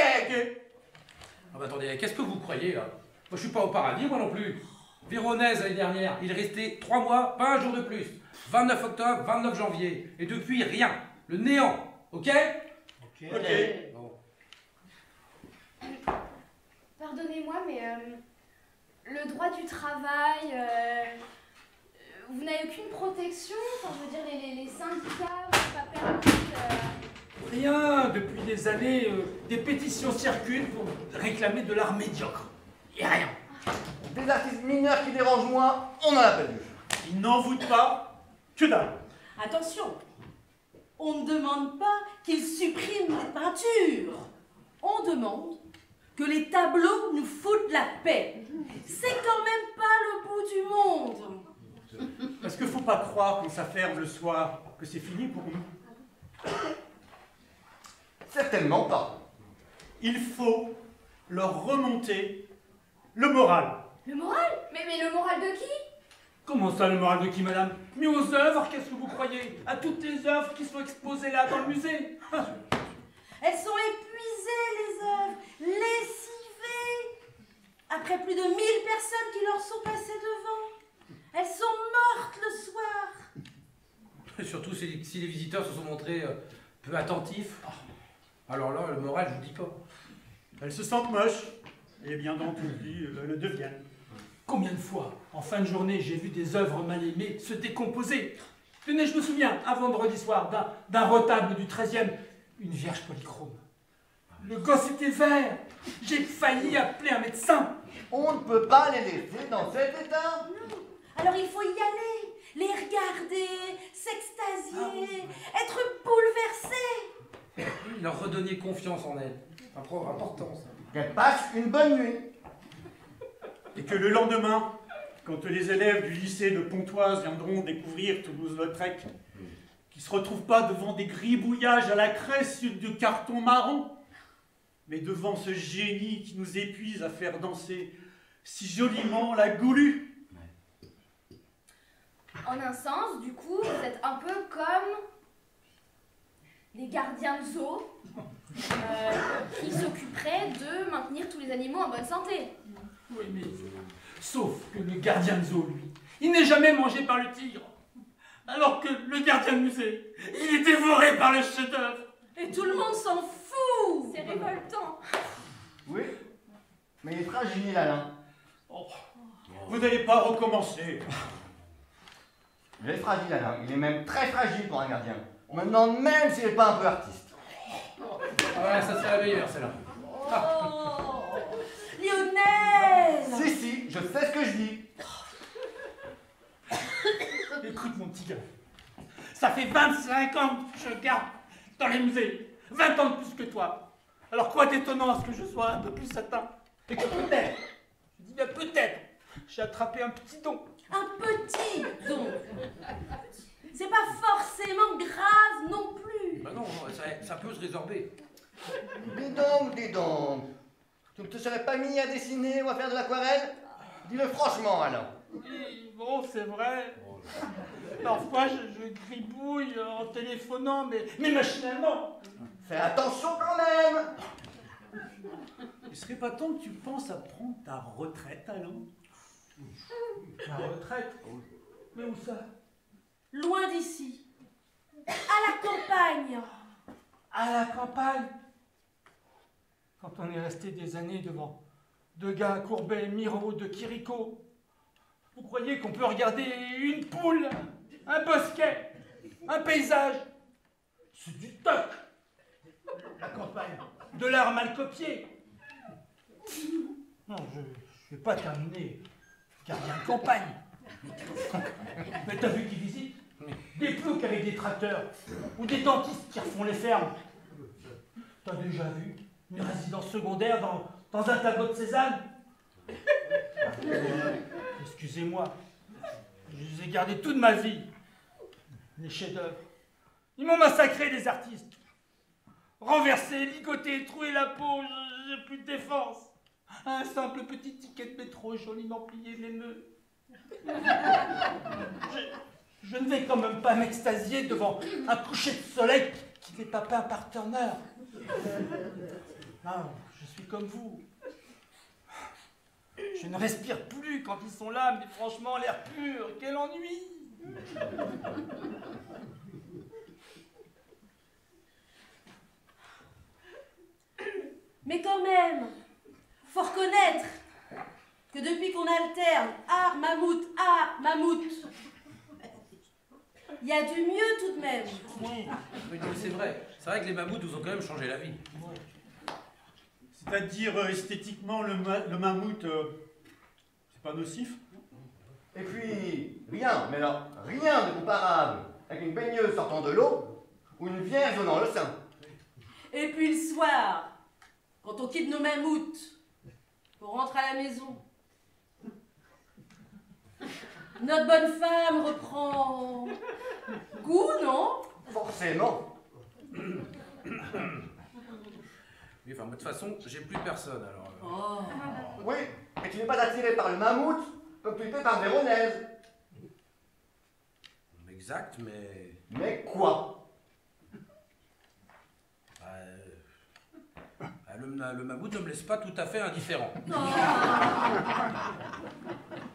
Ah bah attendez, qu'est-ce que vous croyez là Moi je suis pas au paradis moi non plus. Véronèse l'année dernière, il est resté 3 mois, pas un jour de plus. 29 octobre, 29 janvier. Et depuis rien. Le néant. Ok
Ok.
Bon.
Pardonnez-moi, mais euh, le droit du travail, euh, vous n'avez aucune protection Enfin, je veux dire, les, les- les syndicats, vous pas permis euh,
Rien. Depuis des années, euh, des pétitions circulent pour réclamer de l'art médiocre. Et rien.
des artistes mineurs qui dérangent moins, on en a pas vu.
Ils n'en voûtent pas que dalle.
Attention, on ne demande pas qu'ils suppriment les peintures. On demande que les tableaux nous foutent la paix. C'est quand même pas le bout du monde.
Parce qu'il faut pas croire qu'on s'afferme le soir, que c'est fini pour nous?
Certainement pas.
Il faut leur remonter le moral.
Le moral? Mais, mais le moral de qui?
Comment ça, le moral de qui, madame? Mais aux œuvres, qu'est-ce que vous croyez? À toutes les œuvres qui sont exposées là dans le musée
Elles sont épuisées, les œuvres, lessivées. Après plus de 1000 personnes qui leur sont passées devant. Elles sont mortes le soir. [LAUGHS]
Surtout si, si les visiteurs se sont montrés euh, peu attentifs. Alors là, le moral, je vous dis pas.
Elles se sentent moches, et bien donc puis euh, le deviennent.
Combien de fois, en fin de journée, j'ai vu des œuvres mal aimées se décomposer? Tenez, je me souviens, un vendredi soir, d'un- d'un retable du 13e, une vierge polychrome. Le gosse était vert. J'ai failli appeler un médecin.
On ne peut pas les laisser dans cet état.
Alors il faut y aller, les regarder, s'extasier, être bouleversé.
Oui, leur redonner confiance en elles. Un pro important ça.
Qu'elles passent une bonne nuit.
Et que le lendemain, quand les élèves du lycée de Pontoise viendront découvrir Toulouse-Lautrec, qu'ils ne se retrouvent pas devant des gribouillages à la craie du carton marron, mais devant ce génie qui nous épuise à faire danser si joliment la goulue.
En un sens, du coup, vous êtes un peu comme les gardiens de zoo euh, qui s'occuperaient de maintenir tous les animaux en bonne santé.
Oui, mais. Sauf que le gardien de zoo, lui, il n'est jamais mangé par le tigre. Alors que le gardien de musée, il est dévoré par le chef-d'œuvre.
Et tout le monde s'en fout.
C'est révoltant.
Oui. Mais il est fragile, Alain.
Vous n'allez pas recommencer.
Il est fragile, Alain. Il est même très fragile pour un gardien. On me demande même s'il n'est pas un peu artiste.
Ah ouais, ça c'est la meilleure celle-là.
Oh, Lionel
Si, si, je sais ce que je dis.
Écoute, mon petit gars, ça fait 25 ans que je garde dans les musées. 20 ans de plus que toi. Alors quoi d'étonnant à ce que je sois un peu plus atteint? Et que peut-être, je dis bien peut-être, j'ai attrapé un petit don.
Un petit donc. C'est pas forcément grave non plus.
Bah non, ça, ça peut se résorber.
Dis donc, dis donc. Tu ne te serais pas mis à dessiner ou à faire de l'aquarelle? Dis-le franchement alors.
Oui, bon, c'est vrai. Parfois, je, je gribouille en téléphonant, mais, mais machinalement.
Fais attention quand même
Il serait pas temps que tu penses à prendre ta retraite, Alain
Ma retraite. Mais où ça?
Loin d'ici. À la campagne.
À la campagne? Quand on est resté des années devant Degas, Courbet, Miro, de Quirico, vous croyez qu'on peut regarder une poule, un bosquet, un paysage? C'est du toc. La campagne, de l'art mal copié Non, je ne vais pas terminer gardien de campagne. [LAUGHS] Mais t'as vu qui visite Des ploucs avec des tracteurs ou des dentistes qui refont les fermes. T'as déjà vu une résidence secondaire dans, dans un tableau de Cézanne [LAUGHS] Excusez-moi, je les ai gardés toute ma vie. Les chefs-d'œuvre. Ils m'ont massacré, les artistes. Renversé, ligoté, troué la peau, j'ai plus de défense. Un simple petit ticket de métro joliment plié m'émeut. Je, je ne vais quand même pas m'extasier devant un coucher de soleil qui n'est pas peint par Turner. Non, je suis comme vous. Je ne respire plus quand ils sont là, mais franchement, l'air pur, quel ennui
Mais quand même, faut reconnaître que depuis qu'on alterne art, mammouth, art, mammouth, il y a du mieux tout de même.
Oui, c'est vrai. C'est vrai que les mammouths vous ont quand même changé la vie.
C'est-à-dire, euh, esthétiquement, le, ma- le mammouth, euh, c'est pas nocif?
Et puis, rien, mais alors, rien de comparable avec une baigneuse sortant de l'eau ou une vierge donnant le sein.
Et puis le soir, quand on quitte nos mammouths pour rentrer à la maison, notre bonne femme reprend goût, non?
Forcément.
Oui, enfin, moi, de toute façon, j'ai plus personne alors. euh.
Oh.
Oui, mais tu n'es pas attiré par le mammouth comme tu étais par Véronèse.
Exact, mais.
Mais quoi
euh, ah, le, le mammouth ne me laisse pas tout à fait indifférent. [LAUGHS] [LAUGHS]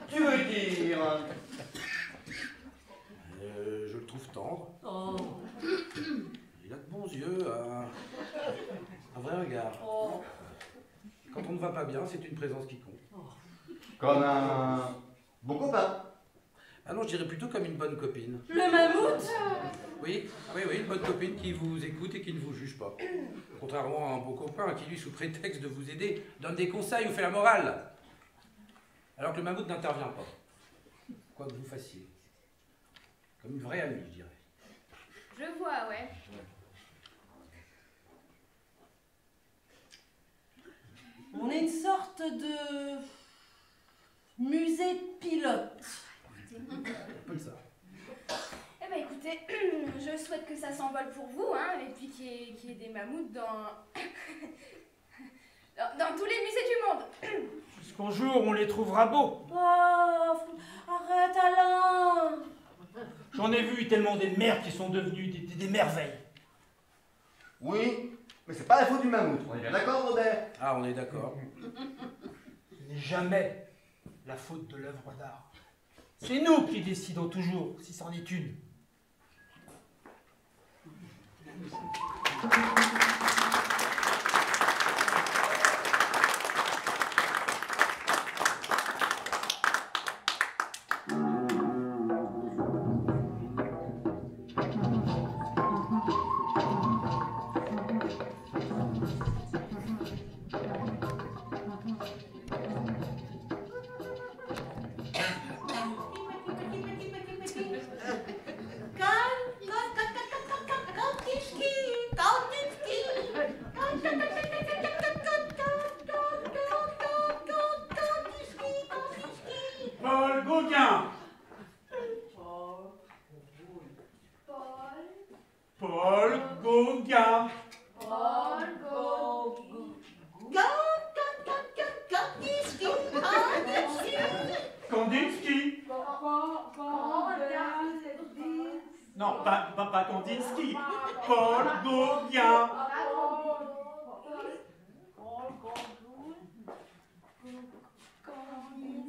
Tu veux dire?
Euh, je le trouve tendre.
Oh.
Il a de bons yeux, un, un vrai regard.
Oh.
Quand on ne va pas bien, c'est une présence qui compte.
Comme un bon copain.
Ah non, je dirais plutôt comme une bonne copine.
Le mammouth
Oui, oui, oui, une bonne copine qui vous écoute et qui ne vous juge pas. Contrairement à un bon copain qui, lui, sous prétexte de vous aider, donne des conseils ou fait la morale. Alors que le mammouth n'intervient pas. Quoi que vous fassiez. Comme une vraie amie, je dirais.
Je vois, ouais.
On est une sorte de musée pilote.
Un peu de ça.
Eh ben écoutez, [CLEARS THROAT] je souhaite que ça s'envole pour vous, hein, et puis qu'il y, ait- qu'il y ait des mammouths dans... [LAUGHS] dans... dans tous les musées du monde. [CLEARS THROAT]
Jusqu'au jour où on les trouvera beaux.
Oh, arrête Alain
J'en ai vu tellement des mères qui sont devenues des, des- des merveilles.
Oui, mais c'est pas la faute du mammouth. On est bien d'accord, Robert?
Ah, on est d'accord. [LAUGHS]
Ce n'est jamais la faute de l'œuvre d'art. C'est nous qui décidons toujours si c'en est une.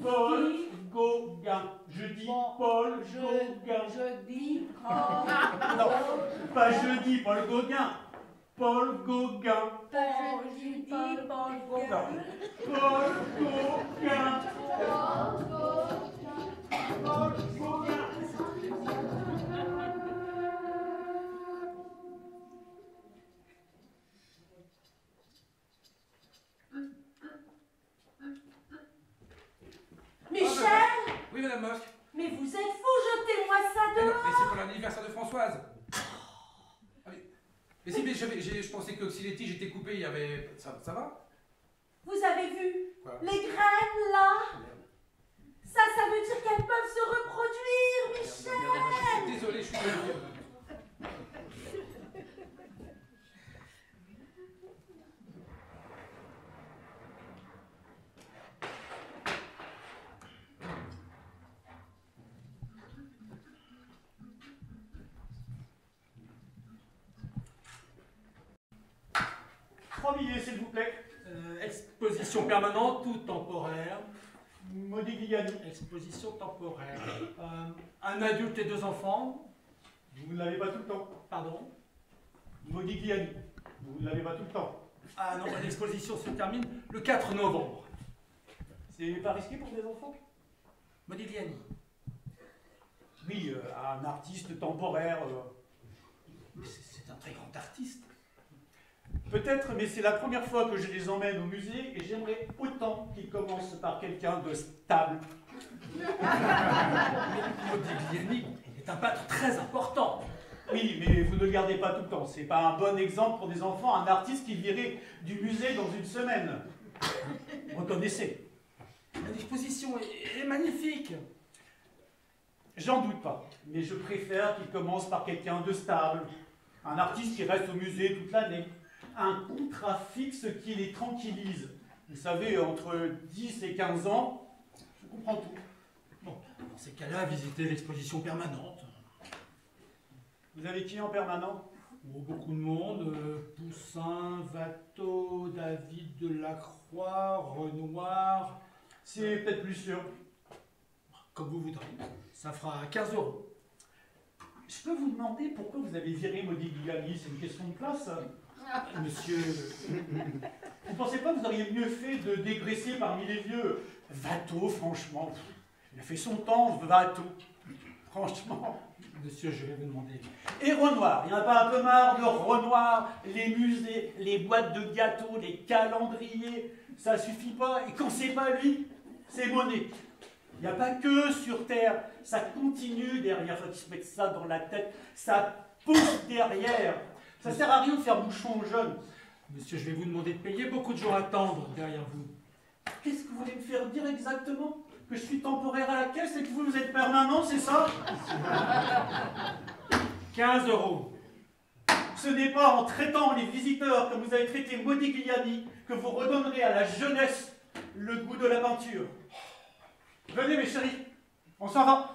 Paul Gauguin. Je dis Paul
Je,
Gauguin.
je dis. [LAUGHS]
Non, pas je dis Paul Gauguin. Paul Gauguin.
Je dis Paul
Non.
Gauguin.
Paul Gauguin. Paul Gauguin.
Michel
Oui, madame Mosque.
Mais vous êtes fou, jetez-moi ça
Mais non,
dehors
mais c'est pour l'anniversaire de Françoise. Ah, mais, mais si, mais je, pensais que Xiletti, j'étais coupé, il y avait. Ça, ça va?
Vous avez vu
Quoi?
Les graines, là? Ça, ça veut dire qu'elles peuvent se reproduire, Michel
Je suis désolé, je suis désolé.
Trois billets, s'il vous plaît.
Euh, exposition permanente ou temporaire?
Modigliani.
Exposition temporaire. Euh, un adulte et deux enfants?
Vous ne l'avez pas tout le temps.
Pardon?
Modigliani. Vous ne l'avez pas tout le temps.
Ah non, l'exposition se termine le 4 novembre.
C'est pas risqué pour des enfants?
Modigliani.
Oui, euh, un artiste temporaire. euh,
c'est un très grand artiste.
Peut-être, mais c'est la première fois que je les emmène au musée et j'aimerais autant qu'ils commencent par quelqu'un de stable.
Modigliani est un peintre très important.
Oui, mais vous ne le gardez pas tout le temps. C'est pas un bon exemple pour des enfants, un artiste qui virait du musée dans une semaine. Reconnaissez.
L'exposition est, est magnifique.
J'en doute pas, mais je préfère qu'il commence par quelqu'un de stable. Un artiste qui reste au musée toute l'année. Un contrat fixe qui les tranquillise. Vous savez, entre 10 et 15 ans, je comprends tout.
Bon, dans ces cas-là, visitez l'exposition permanente.
Vous avez qui en permanent?
Oh, beaucoup de monde. euh, Poussin, Watteau, David Delacroix, Renoir.
C'est peut-être plus sûr.
Comme vous voudrez. Ça fera 15 euros.
Je peux vous demander pourquoi vous avez viré Modigliani? C'est une question de place.
Monsieur.
Vous pensez pas que vous auriez mieux fait de dégraisser parmi les vieux Watteau, franchement. Il a fait son temps, Watteau. Franchement.
Monsieur, je vais vous demander.
Et Renoir, il n'y en a pas un peu marre de Renoir Les musées, les boîtes de gâteaux, les calendriers, ça suffit pas. Et quand c'est pas lui, c'est Monet. Il n'y a pas que sur Terre, ça continue derrière. Faut qu'ils se mettent ça dans la tête, ça pousse derrière. Ça sert à rien de faire bouchon aux jeunes.
Monsieur, je vais vous demander de payer. Beaucoup de jours à attendre derrière vous.
Qu'est-ce que vous voulez me faire dire exactement Que je suis temporaire à la caisse et que vous, vous êtes permanent, c'est ça? [LAUGHS]
15 euros.
Ce n'est pas en traitant les visiteurs comme vous avez traité Modigliani que vous redonnerez à la jeunesse le goût de la peinture. Venez mes chéris, on s'en va.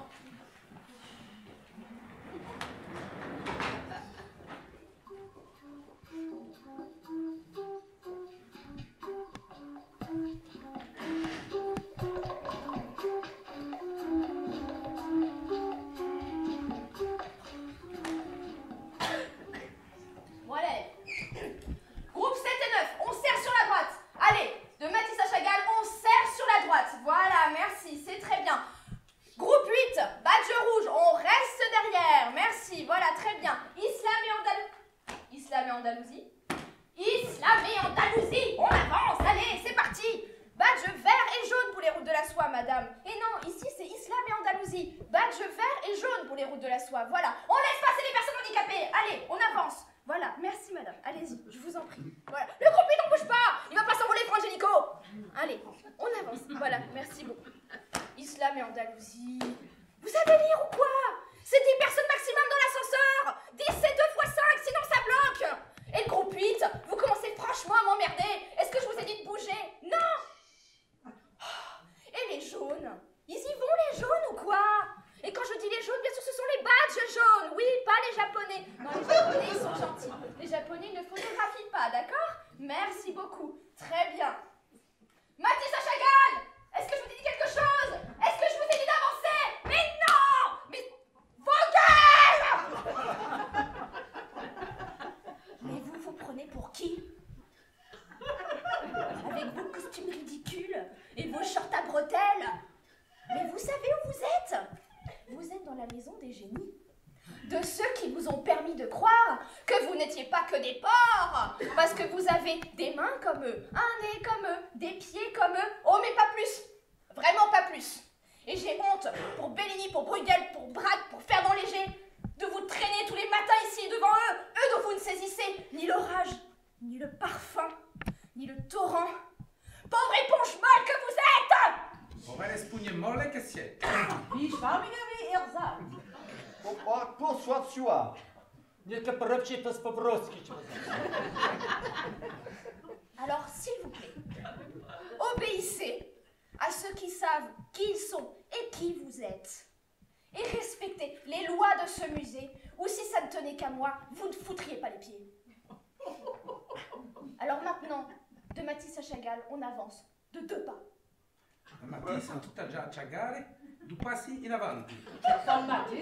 Von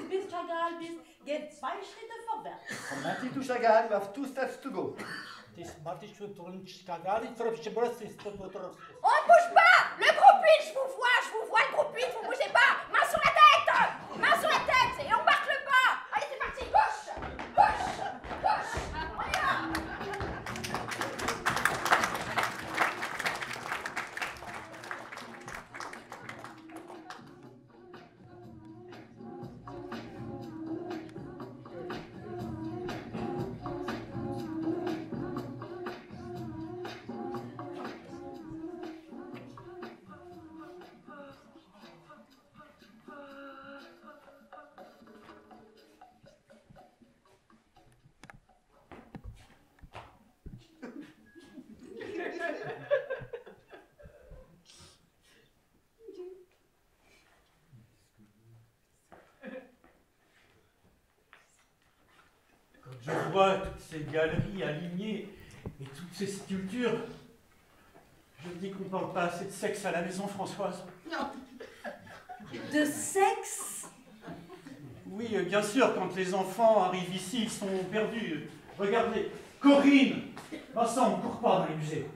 bis Chagall bis geht zwei Schritte vorwärts.
Von Mati to Chagall, have two steps to go.
On ne bouge pas Le gros pile, je vous vois, je vous vois le gros pile, vous bougez pas
ces galeries alignées et toutes ces sculptures, je me dis qu'on ne parle pas assez de sexe à la maison, Françoise.
De sexe?
Oui, euh, bien sûr, quand les enfants arrivent ici, ils sont perdus. Regardez, Corinne Vincent, on ne court pas dans les musées?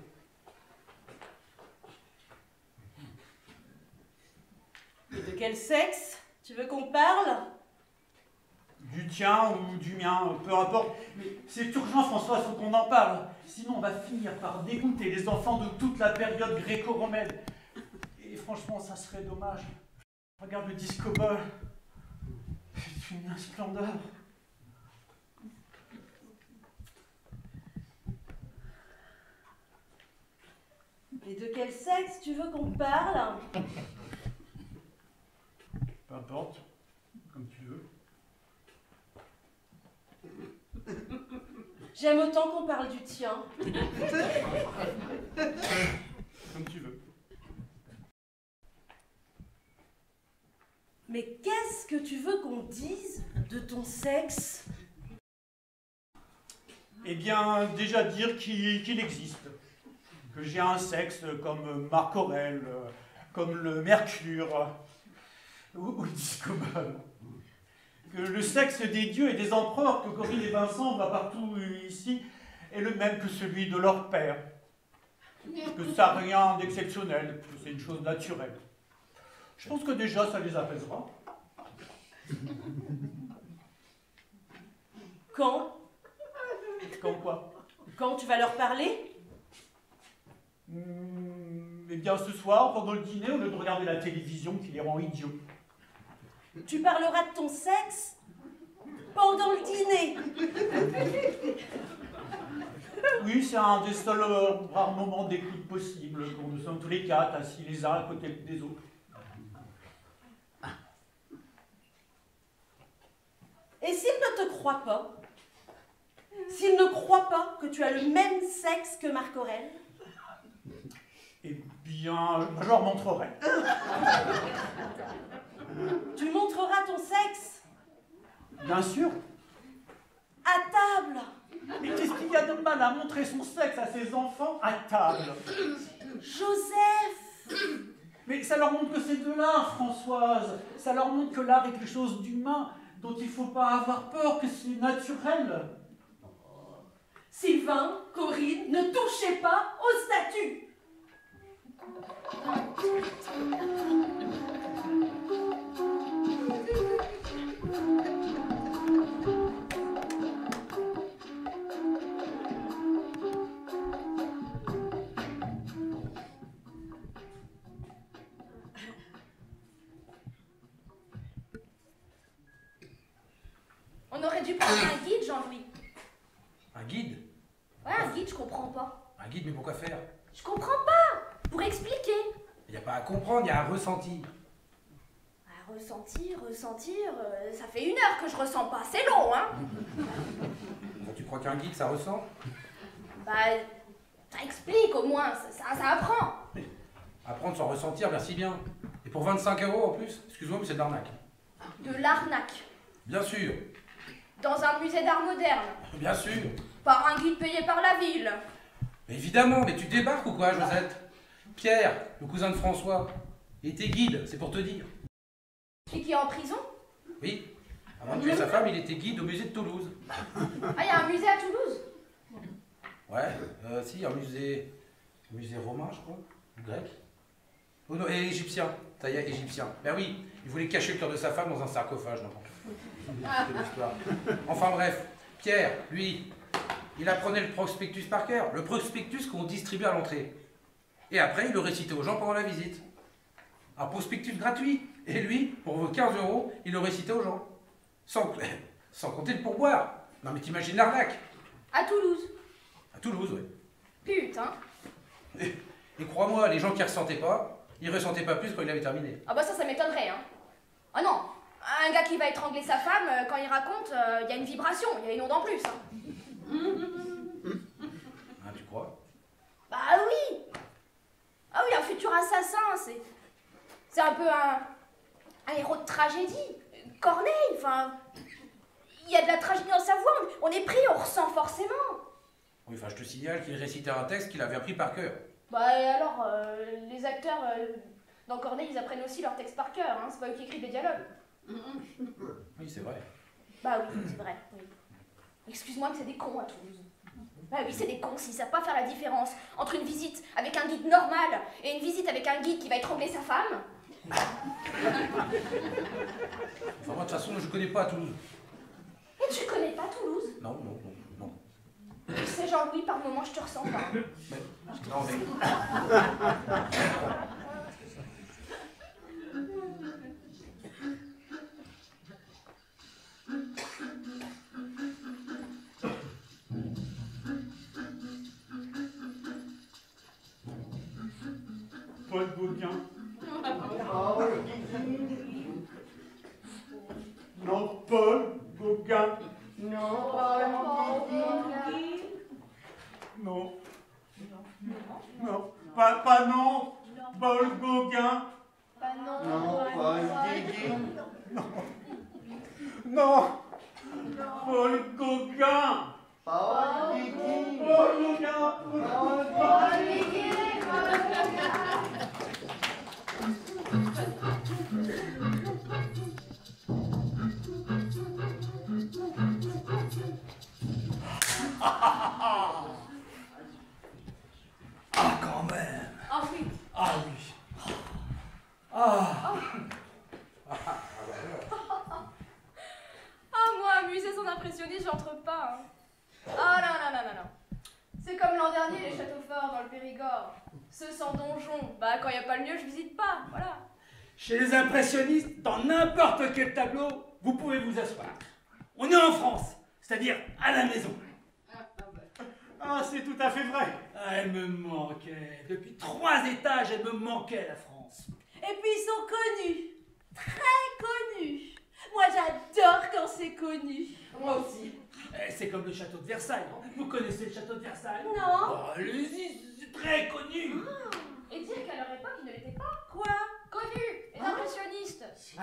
Et de quel sexe? Tu veux qu'on parle?
Du tien ou du mien, peu importe. Mais c'est urgent, François, il faut qu'on en parle. Sinon, on va finir par dégoûter les enfants de toute la période gréco-romaine. Et franchement, ça serait dommage. Regarde le disco ball. C'est une splendeur.
Et de quel sexe tu veux qu'on parle?
Peu importe, comme tu veux.
J'aime autant qu'on parle du tien. [LAUGHS]
Comme tu veux.
Mais qu'est-ce que tu veux qu'on dise de ton sexe?
Eh bien, déjà dire qu'il existe. Que j'ai un sexe comme Marc Aurèle, comme le Mercure, ou, ou le Discobal. Que le sexe des dieux et des empereurs que Corinne et Vincent voient partout ici est le même que celui de leur père. Que ça n'a rien d'exceptionnel, que c'est une chose naturelle. Je pense que déjà ça les apaisera.
Quand?
Comme quoi?
Quand tu vas leur parler?
Hmm, Eh bien, ce soir, pendant le dîner, au lieu de regarder la télévision qui les rend idiots.
Tu parleras de ton sexe pendant le dîner.
Oui, c'est un des seuls euh, rares moments d'écoute possibles, quand nous sommes tous les quatre assis les uns à côté des autres.
Et s'ils ne te croient pas S'ils ne croient pas que tu as le même sexe que Marc Aurèle
Eh bien, je leur montrerai.
Tu montreras ton sexe
Bien sûr.
À table
Mais qu'est-ce qu'il y a de mal à montrer son sexe à ses enfants à table?
Joseph
Mais ça leur montre que c'est de l'art, Françoise. Ça leur montre que l'art est quelque chose d'humain, dont il ne faut pas avoir peur, que c'est naturel.
Sylvain, Corinne, ne touchez pas au statut
On aurait dû prendre un guide, Jean-Louis.
Un guide?
Ouais, un guide, je comprends pas.
Un guide, mais pourquoi faire?
Je comprends pas Pour expliquer.
Il n'y a pas à comprendre, il y a à ressentir.
Ressentir, ressentir, euh, ça fait une heure que je ressens pas, c'est long, hein [LAUGHS]
Bon, tu crois qu'un guide, ça ressent?
Bah, ça explique au moins, ça, ça, ça apprend.
Apprendre sans ressentir, merci bien. Et pour 25 euros en plus Excuse-moi, mais c'est de l'arnaque.
De l'arnaque.
Bien sûr,
Dans un musée d'art moderne.
bien sûr.
Par un guide payé par la ville.
Mais évidemment, mais tu débarques ou quoi, Josette? Pierre, le cousin de François, était guide, c'est pour te dire.
Celui qui est en prison
Oui, avant de tuer sa femme, il était guide au musée de Toulouse.
Ah, il y a un musée à Toulouse
Ouais, euh, si, un musée. un musée romain, je crois, grec. Oh non, et égyptien, taillé égyptien. Ben oui, il voulait cacher le cœur de sa femme dans un sarcophage, non C'est l'histoire. Enfin bref, Pierre, lui, il apprenait le prospectus par cœur, le prospectus qu'on distribue à l'entrée. Et après, il le récitait aux gens pendant la visite. Un prospectus gratuit. Et lui, pour vos 15 euros, il le récitait aux gens. Sans, sans compter le pourboire. Non mais t'imagines l'arnaque
À Toulouse.
À Toulouse, ouais.
Putain.
Et, [LAUGHS] et crois-moi, les gens qui ressentaient pas, ils ressentaient pas plus quand il avait terminé.
Ah bah ça, ça m'étonnerait, hein. Ah non, un gars qui va étrangler sa femme, euh, quand il raconte, euh, il y a une vibration, il y a une onde en plus. hein.
Hein, tu crois?
Bah oui Ah oui, un futur assassin, c'est... C'est un peu un... un héros de tragédie. Corneille, enfin... Il y a de la tragédie dans sa voix, on est pris, on ressent forcément.
Oui, enfin, je te signale qu'il récitait un texte qu'il avait appris par cœur.
Bah et alors, euh, les acteurs euh, dans Corneille, ils apprennent aussi leur texte par cœur, hein, c'est pas eux qui écrivent les dialogues.
Oui, c'est vrai.
Bah oui, c'est vrai. oui. Excuse-moi, mais c'est des cons à Toulouse. Bah oui, c'est des cons s'ils savent pas faire la différence entre une visite avec un guide normal et une visite avec un guide qui va étrangler sa femme.
Enfin, moi, de toute façon, je connais pas Toulouse.
Et tu connais pas Toulouse
Non, non, non, non.
Tu sais, Jean-Louis, par moment, je te ressens pas.
Non, mais.
Paul Gauguin. Non, Paul Gauguin.
Non, pas
Non. Non. Pas, pas non. Paul Gauguin.
Non.
Non, Paul Guigui.
Non. Paul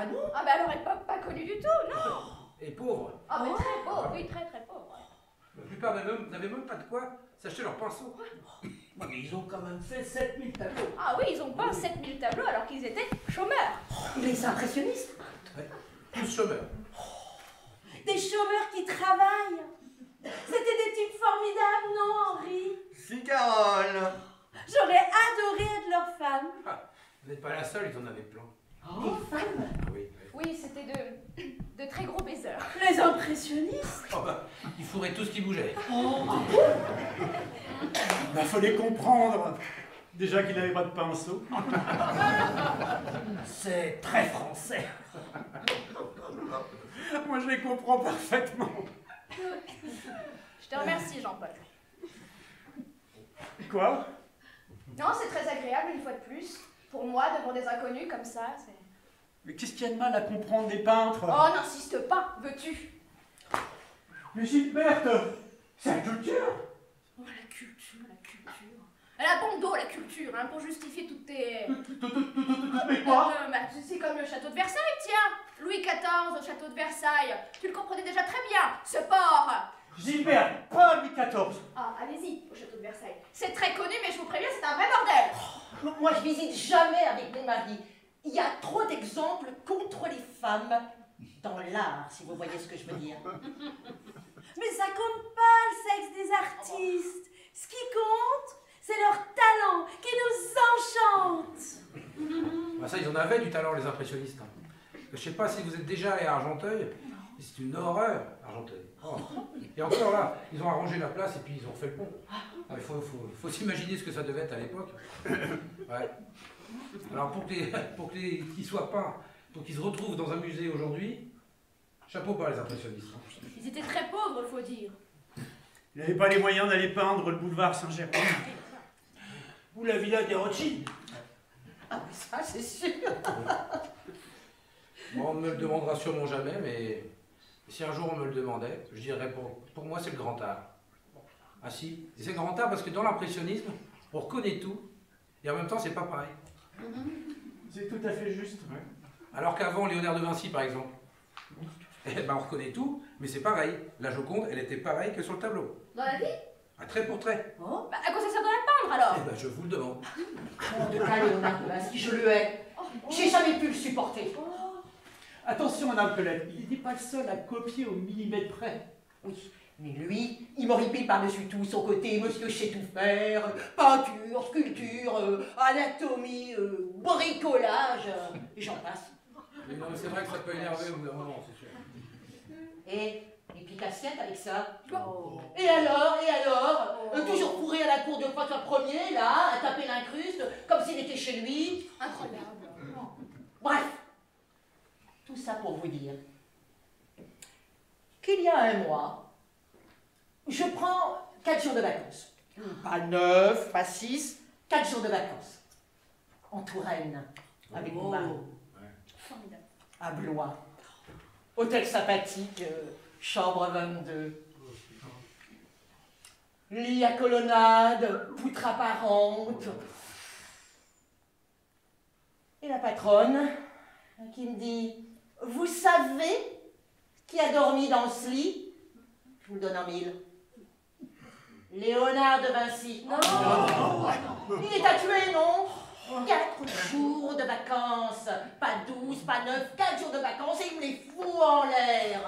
Ah
non
Ah
bah à leur époque, pas connus du tout, non.
Et pauvre.
Ah mais très pauvre, oui, très très pauvre.
plupart n'avaient même, pas de quoi s'acheter leur pinceau.
Ouais, mais ils ont quand même fait 7000 tableaux.
Ah oui, ils ont peint 7000 tableaux alors qu'ils étaient chômeurs.
Les impressionnistes
Tous chômeurs.
Des chômeurs qui travaillent. C'était des types formidables, non, Henri?
Si, Carole
J'aurais adoré être leur femme.
Vous n'êtes pas la seule, ils en avaient plein.
Des femmes
Ah oui.
C'était de, de très gros baiseurs.
Les impressionnistes
Oh bah, ils fourraient tout ce qui bougeait.
Il fallait comprendre. Déjà qu'il n'avait pas de pinceau.
C'est très français.
Moi, je les comprends parfaitement.
Je te remercie, Jean-Paul.
Quoi?
Non, c'est très agréable une fois de plus. Pour moi, devant des inconnus comme ça, c'est.
Mais qu'est-ce qu'il y a de mal à comprendre les peintres?
Oh, n'insiste pas, veux-tu?
Mais Gilberte, c'est la culture
Oh, la culture, la culture. Elle a bon dos, la culture, hein, pour justifier toutes tes.
Mais quoi?
Euh, bah, c'est comme le château de Versailles, tiens Louis XIV au château de Versailles. Tu le comprenais déjà très bien, ce port
Gilberte, pas Louis XIV
Ah, allez-y, au château de Versailles. C'est très connu, mais je vous préviens, c'est un vrai bordel
Moi, je visite jamais avec mon mari. Il y a trop d'exemples contre les femmes dans l'art, si vous voyez ce que je veux dire.
Mais ça compte pas le sexe des artistes. Ce qui compte, c'est leur talent qui nous enchante.
Bah ça, ils en avaient du talent, les impressionnistes. hein. Je sais pas si vous êtes déjà allé à Argenteuil, c'est une horreur, Argenteuil. Oh. Et encore là, ils ont arrangé la place et puis ils ont refait le pont. Ah, Il faut, faut- faut s'imaginer ce que ça devait être à l'époque. Ouais. Alors pour que les- [LAUGHS] pour qu'ils soient peints, pour qu'ils se retrouvent dans un musée aujourd'hui, chapeau bas les impressionnistes. hein.
Ils étaient très pauvres, faut dire.
Il n'avait pas les moyens d'aller peindre le boulevard Saint-Jérôme.
Ou la villa des Rothschild.
Ah, mais ça, c'est sûr.
Bon, on ne me le demandera sûrement jamais, mais si un jour on me le demandait, je dirais pour, pour moi c'est le grand art. Ah si, c'est le grand art parce que dans l'impressionnisme, on reconnaît tout, et en même temps c'est pas pareil.
C'est tout à fait juste.
Alors qu'avant, Léonard de Vinci par exemple, eh ben, on reconnaît tout, mais c'est pareil. La Joconde, elle était pareille que sur le tableau.
Dans la vie?
À trait pour trait.
Bah, à quoi ça sert de la peindre alors?
Eh ben, je vous le demande.
En tout cas, Léonard de Vinci, je le hais. J'ai jamais pu le supporter.
Attention, Madame Pelette, il n'était pas le seul à copier au millimètre près.
Oui, mais lui, il m'horripile par-dessus tout son côté monsieur sait tout faire, peinture, sculpture, euh, anatomie, euh, bricolage, euh, et j'en passe.
Mais non, mais c'est vrai que ça peut énerver au bout d'un moment, c'est sûr.
Et, et puis casse-tête avec ça. Et alors, et alors euh, Toujours pourri à la cour de François Ier, là, à taper l'incruste, comme s'il était chez lui.
Incroyable.
Bref, tout ça pour vous dire qu'il y a un mois, je prends quatre jours de vacances. Pas neuf, pas six, quatre jours de vacances. En Touraine, avec mon mari.
Formidable.
à Blois. Hôtel sympathique, euh, chambre 22. Lit à colonnade, poutre apparente. Et la patronne qui me dit Vous savez qui a dormi dans ce lit? Je vous le donne en mille. Léonard de Vinci. Non, Il est à tuer, non Quatre jours de vacances, pas douze, pas neuf, quatre jours de vacances et il me les fout en l'air.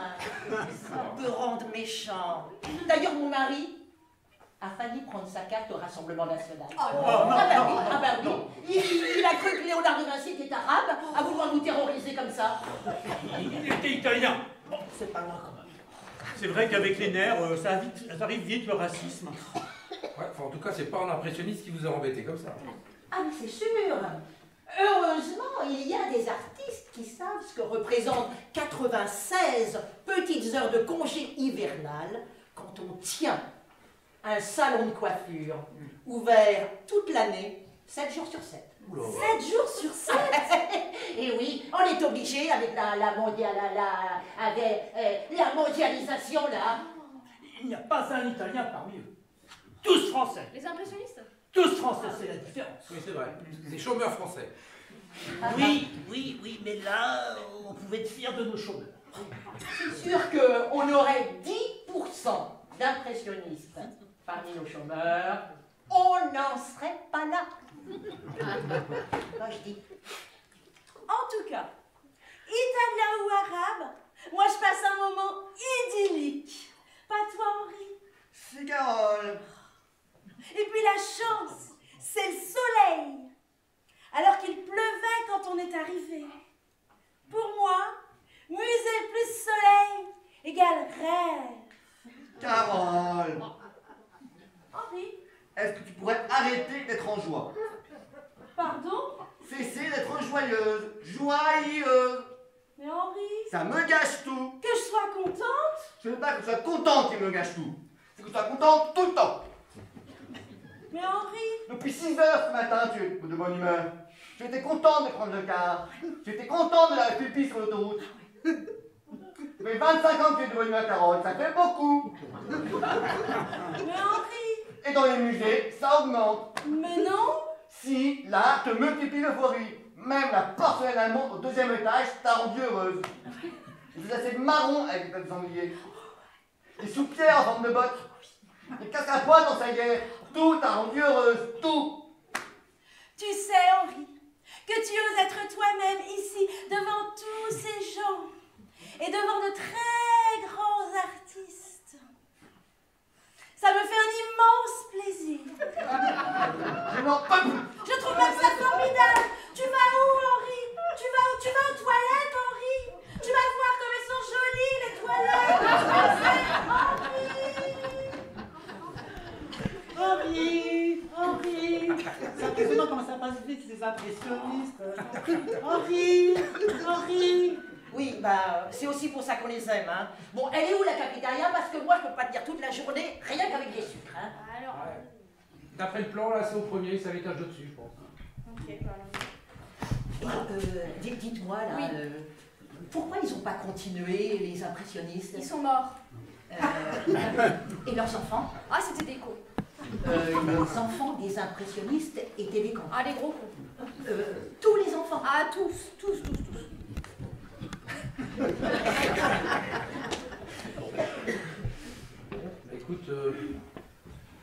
Ça peut rendre méchant. D'ailleurs, mon mari a failli prendre sa carte au Rassemblement National.
Oh,
non,
ah bah
non,
oui, ah bah oui. Il, il a cru que Léonard de Vinci était arabe, a vouloir nous terroriser comme ça.
Il était italien. C'est pas même.
C'est vrai qu'avec les nerfs, euh, ça, vite- ça arrive vite le racisme.
Ouais, enfin, en tout cas, c'est pas un impressionniste qui vous a embêté comme ça.
Ah mais c'est sûr Heureusement, il y a des artistes qui savent ce que représentent 96 petites heures de congé hivernal quand on tient un salon de coiffure ouvert toute l'année, 7 jours sur 7.
Oula.
7 jours sur 7 [LAUGHS]
Et oui, on est obligé avec la, la, mondia- la, la- avec, euh, la mondialisation là.
Il n'y a pas un italien parmi eux. Tous français.
Les impressionnistes?
Tous français, c'est la différence.
Oui, c'est vrai. Des chômeurs français.
Oui, oui, oui, mais là, on pouvait être fiers de nos chômeurs.
C'est sûr qu'on aurait 10% d'impressionnistes parmi nos chômeurs, on n'en serait pas là. Moi, je dis.
En tout cas, italien ou arabe, moi je passe un moment idyllique. Pas toi, Henri
C'est Carole.
Et puis la chance, c'est le soleil. Alors qu'il pleuvait quand on est arrivé. Pour moi, musée plus soleil égale rêve.
Carole.
Henri,
Est-ce que tu pourrais arrêter d'être en joie?
Pardon
Cesser d'être joyeuse, joyeuse.
Mais Henri,
Ça me gâche tout.
que je sois contente
Je veux pas que tu sois contente qui me gâche tout. C'est que tu sois contente tout le temps.
Mais Henri,
Depuis 6 heures ce matin, tu es de bonne humeur. Tu étais contente de prendre le car. Tu étais contente de la pipi sur l'autoroute. Fait 25 ans que tu es de bonne humeur, Carole. Ça fait beaucoup.
mais Henri,
Et dans les musées, ça augmente.
mais non
Si l'art te multiplie l'euphorie, même la porcelaine allemande au deuxième étage t'a rendue heureuse. [LAUGHS] Et Vous assez marron avec les têtes sangliers. Des soupières en forme de bottes. Des casques à poils dans sa guerre. Tout t'a rendue heureuse. Tout.
Tu sais, Henri, que tu oses être toi-même ici, devant tous ces gens, et devant de très grands artistes. Ça me fait un immense plaisir.
Je n'en peux plus.
Je trouve même ça formidable. Tu vas où, Henri? Tu vas où Tu vas aux toilettes, Henri? Tu vas voir comme elles sont jolies, les toilettes.
Henri Henri C'est impressionnant comment ça passe vite, ces impressionnistes. Henri Henri
Oui, bah, c'est aussi pour ça qu'on les aime, hein. Bon, elle est où la cafétéria Parce que moi, je peux pas te dire toute la journée, rien qu'avec des sucres, hein.
Alors,
Ouais. D'après le plan, là, c'est au premier, c'est à l'étage de dessus, je pense.
ok, voilà.
Et, euh, dites- dites-moi, là,
Oui.
euh, pourquoi ils ont pas continué, les impressionnistes?
Ils sont morts.
Euh, Et leurs enfants?
Ah, c'était des cons.
Euh, Les enfants des impressionnistes étaient des cons.
Ah, les gros cons.
Euh, tous les enfants.
Ah, tous, tous, tous, tous.
Bah, écoute, euh,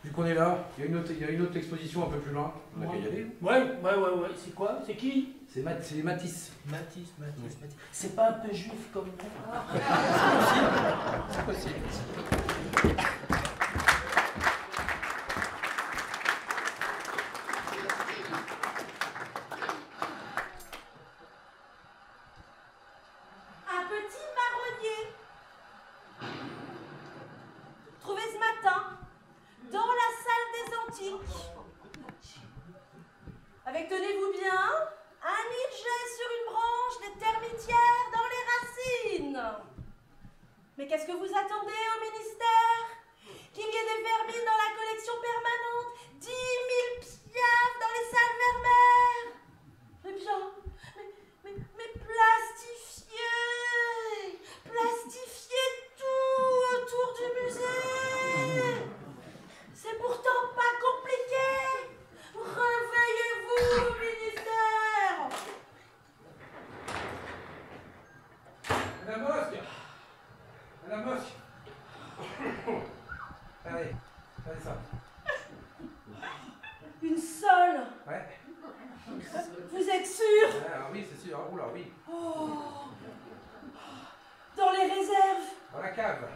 vu qu'on est là, il y, a une autre- il y a une autre exposition un peu plus loin. On a qu'à y aller.
Ouais, ouais, ouais, ouais. C'est quoi? C'est qui?
C'est Mat- c'est Matisse.
Mathis, Mathis, Mathis. C'est pas un peu juif comme nom? [LAUGHS]
C'est possible.
Un petit marronnier. Trouvé ce matin dans la salle Avec, tenez-vous bien, un nid sur une branche des termitières dans les racines. Mais qu'est-ce que vous attendez au ministère? Qu'il y ait des vermines dans la collection permanente 10 000 piafs dans les salles vermeères Eh bien, mais, mais, mais plastifiez Plastifiez tout autour du musée C'est pourtant pas compliqué Réveillez-vous, ministère
Madame Mosque Madame Mosque Allez, allez ça.
Une seule
Ouais.
Vous êtes sûr
Ah, oui, c'est sûr. Oula, oui.
Oh. Dans les réserves
Dans la cave.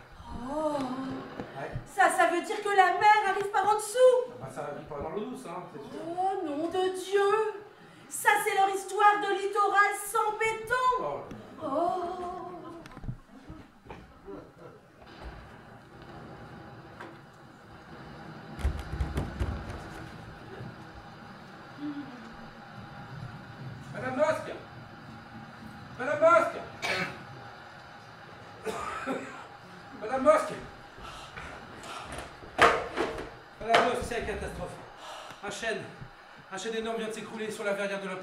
Oh.
Ouais.
Ça, ça veut dire que la mer arrive par en dessous
Bah, ça vit pas dans l'eau douce, hein, c'est sûr.
Oh nom de Dieu Ça, c'est leur histoire de littoral sans béton
Oh,
Oh
Madame Mosque Madame Mosque Madame Mosque Madame Mosque, c'est la catastrophe. Un chêne, un chêne énorme vient de s'écrouler sur la verrière de la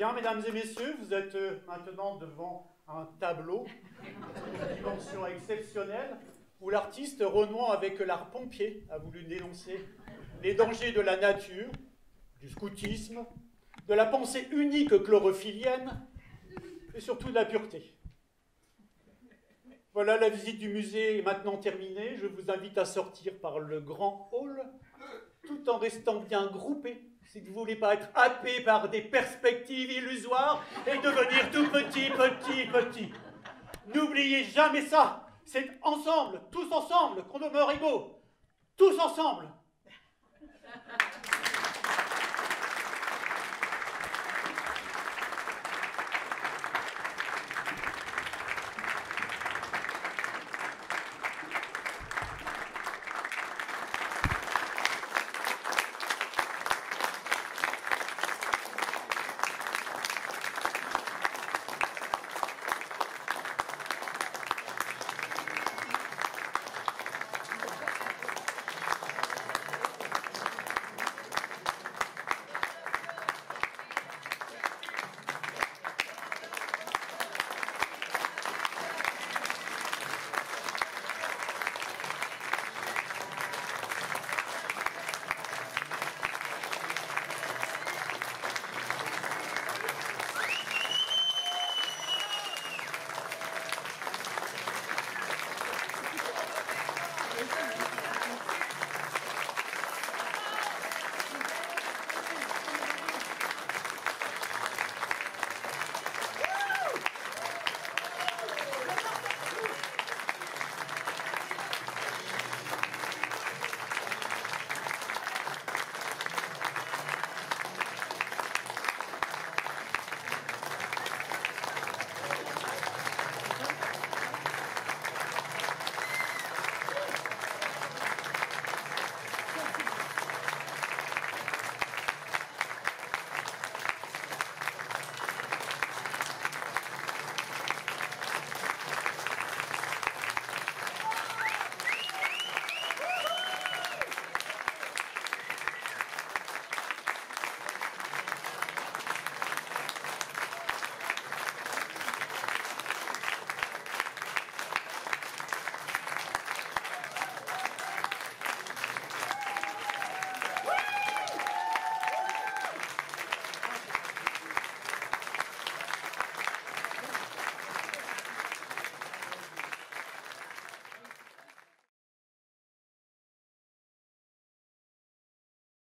Bien, mesdames et messieurs, vous êtes euh, maintenant devant un tableau de dimension exceptionnelle où l'artiste renouant avec l'art pompier a voulu dénoncer les dangers de la nature, du scoutisme, de la pensée unique chlorophyllienne et surtout de la pureté. Voilà, la visite du musée est maintenant terminée. Je vous invite à sortir par le grand hall tout en restant bien groupé si vous ne voulez pas être happé par des perspectives illusoires et devenir tout petit, petit, petit. N'oubliez jamais ça. C'est ensemble, tous ensemble, qu'on demeure égaux. Tous ensemble.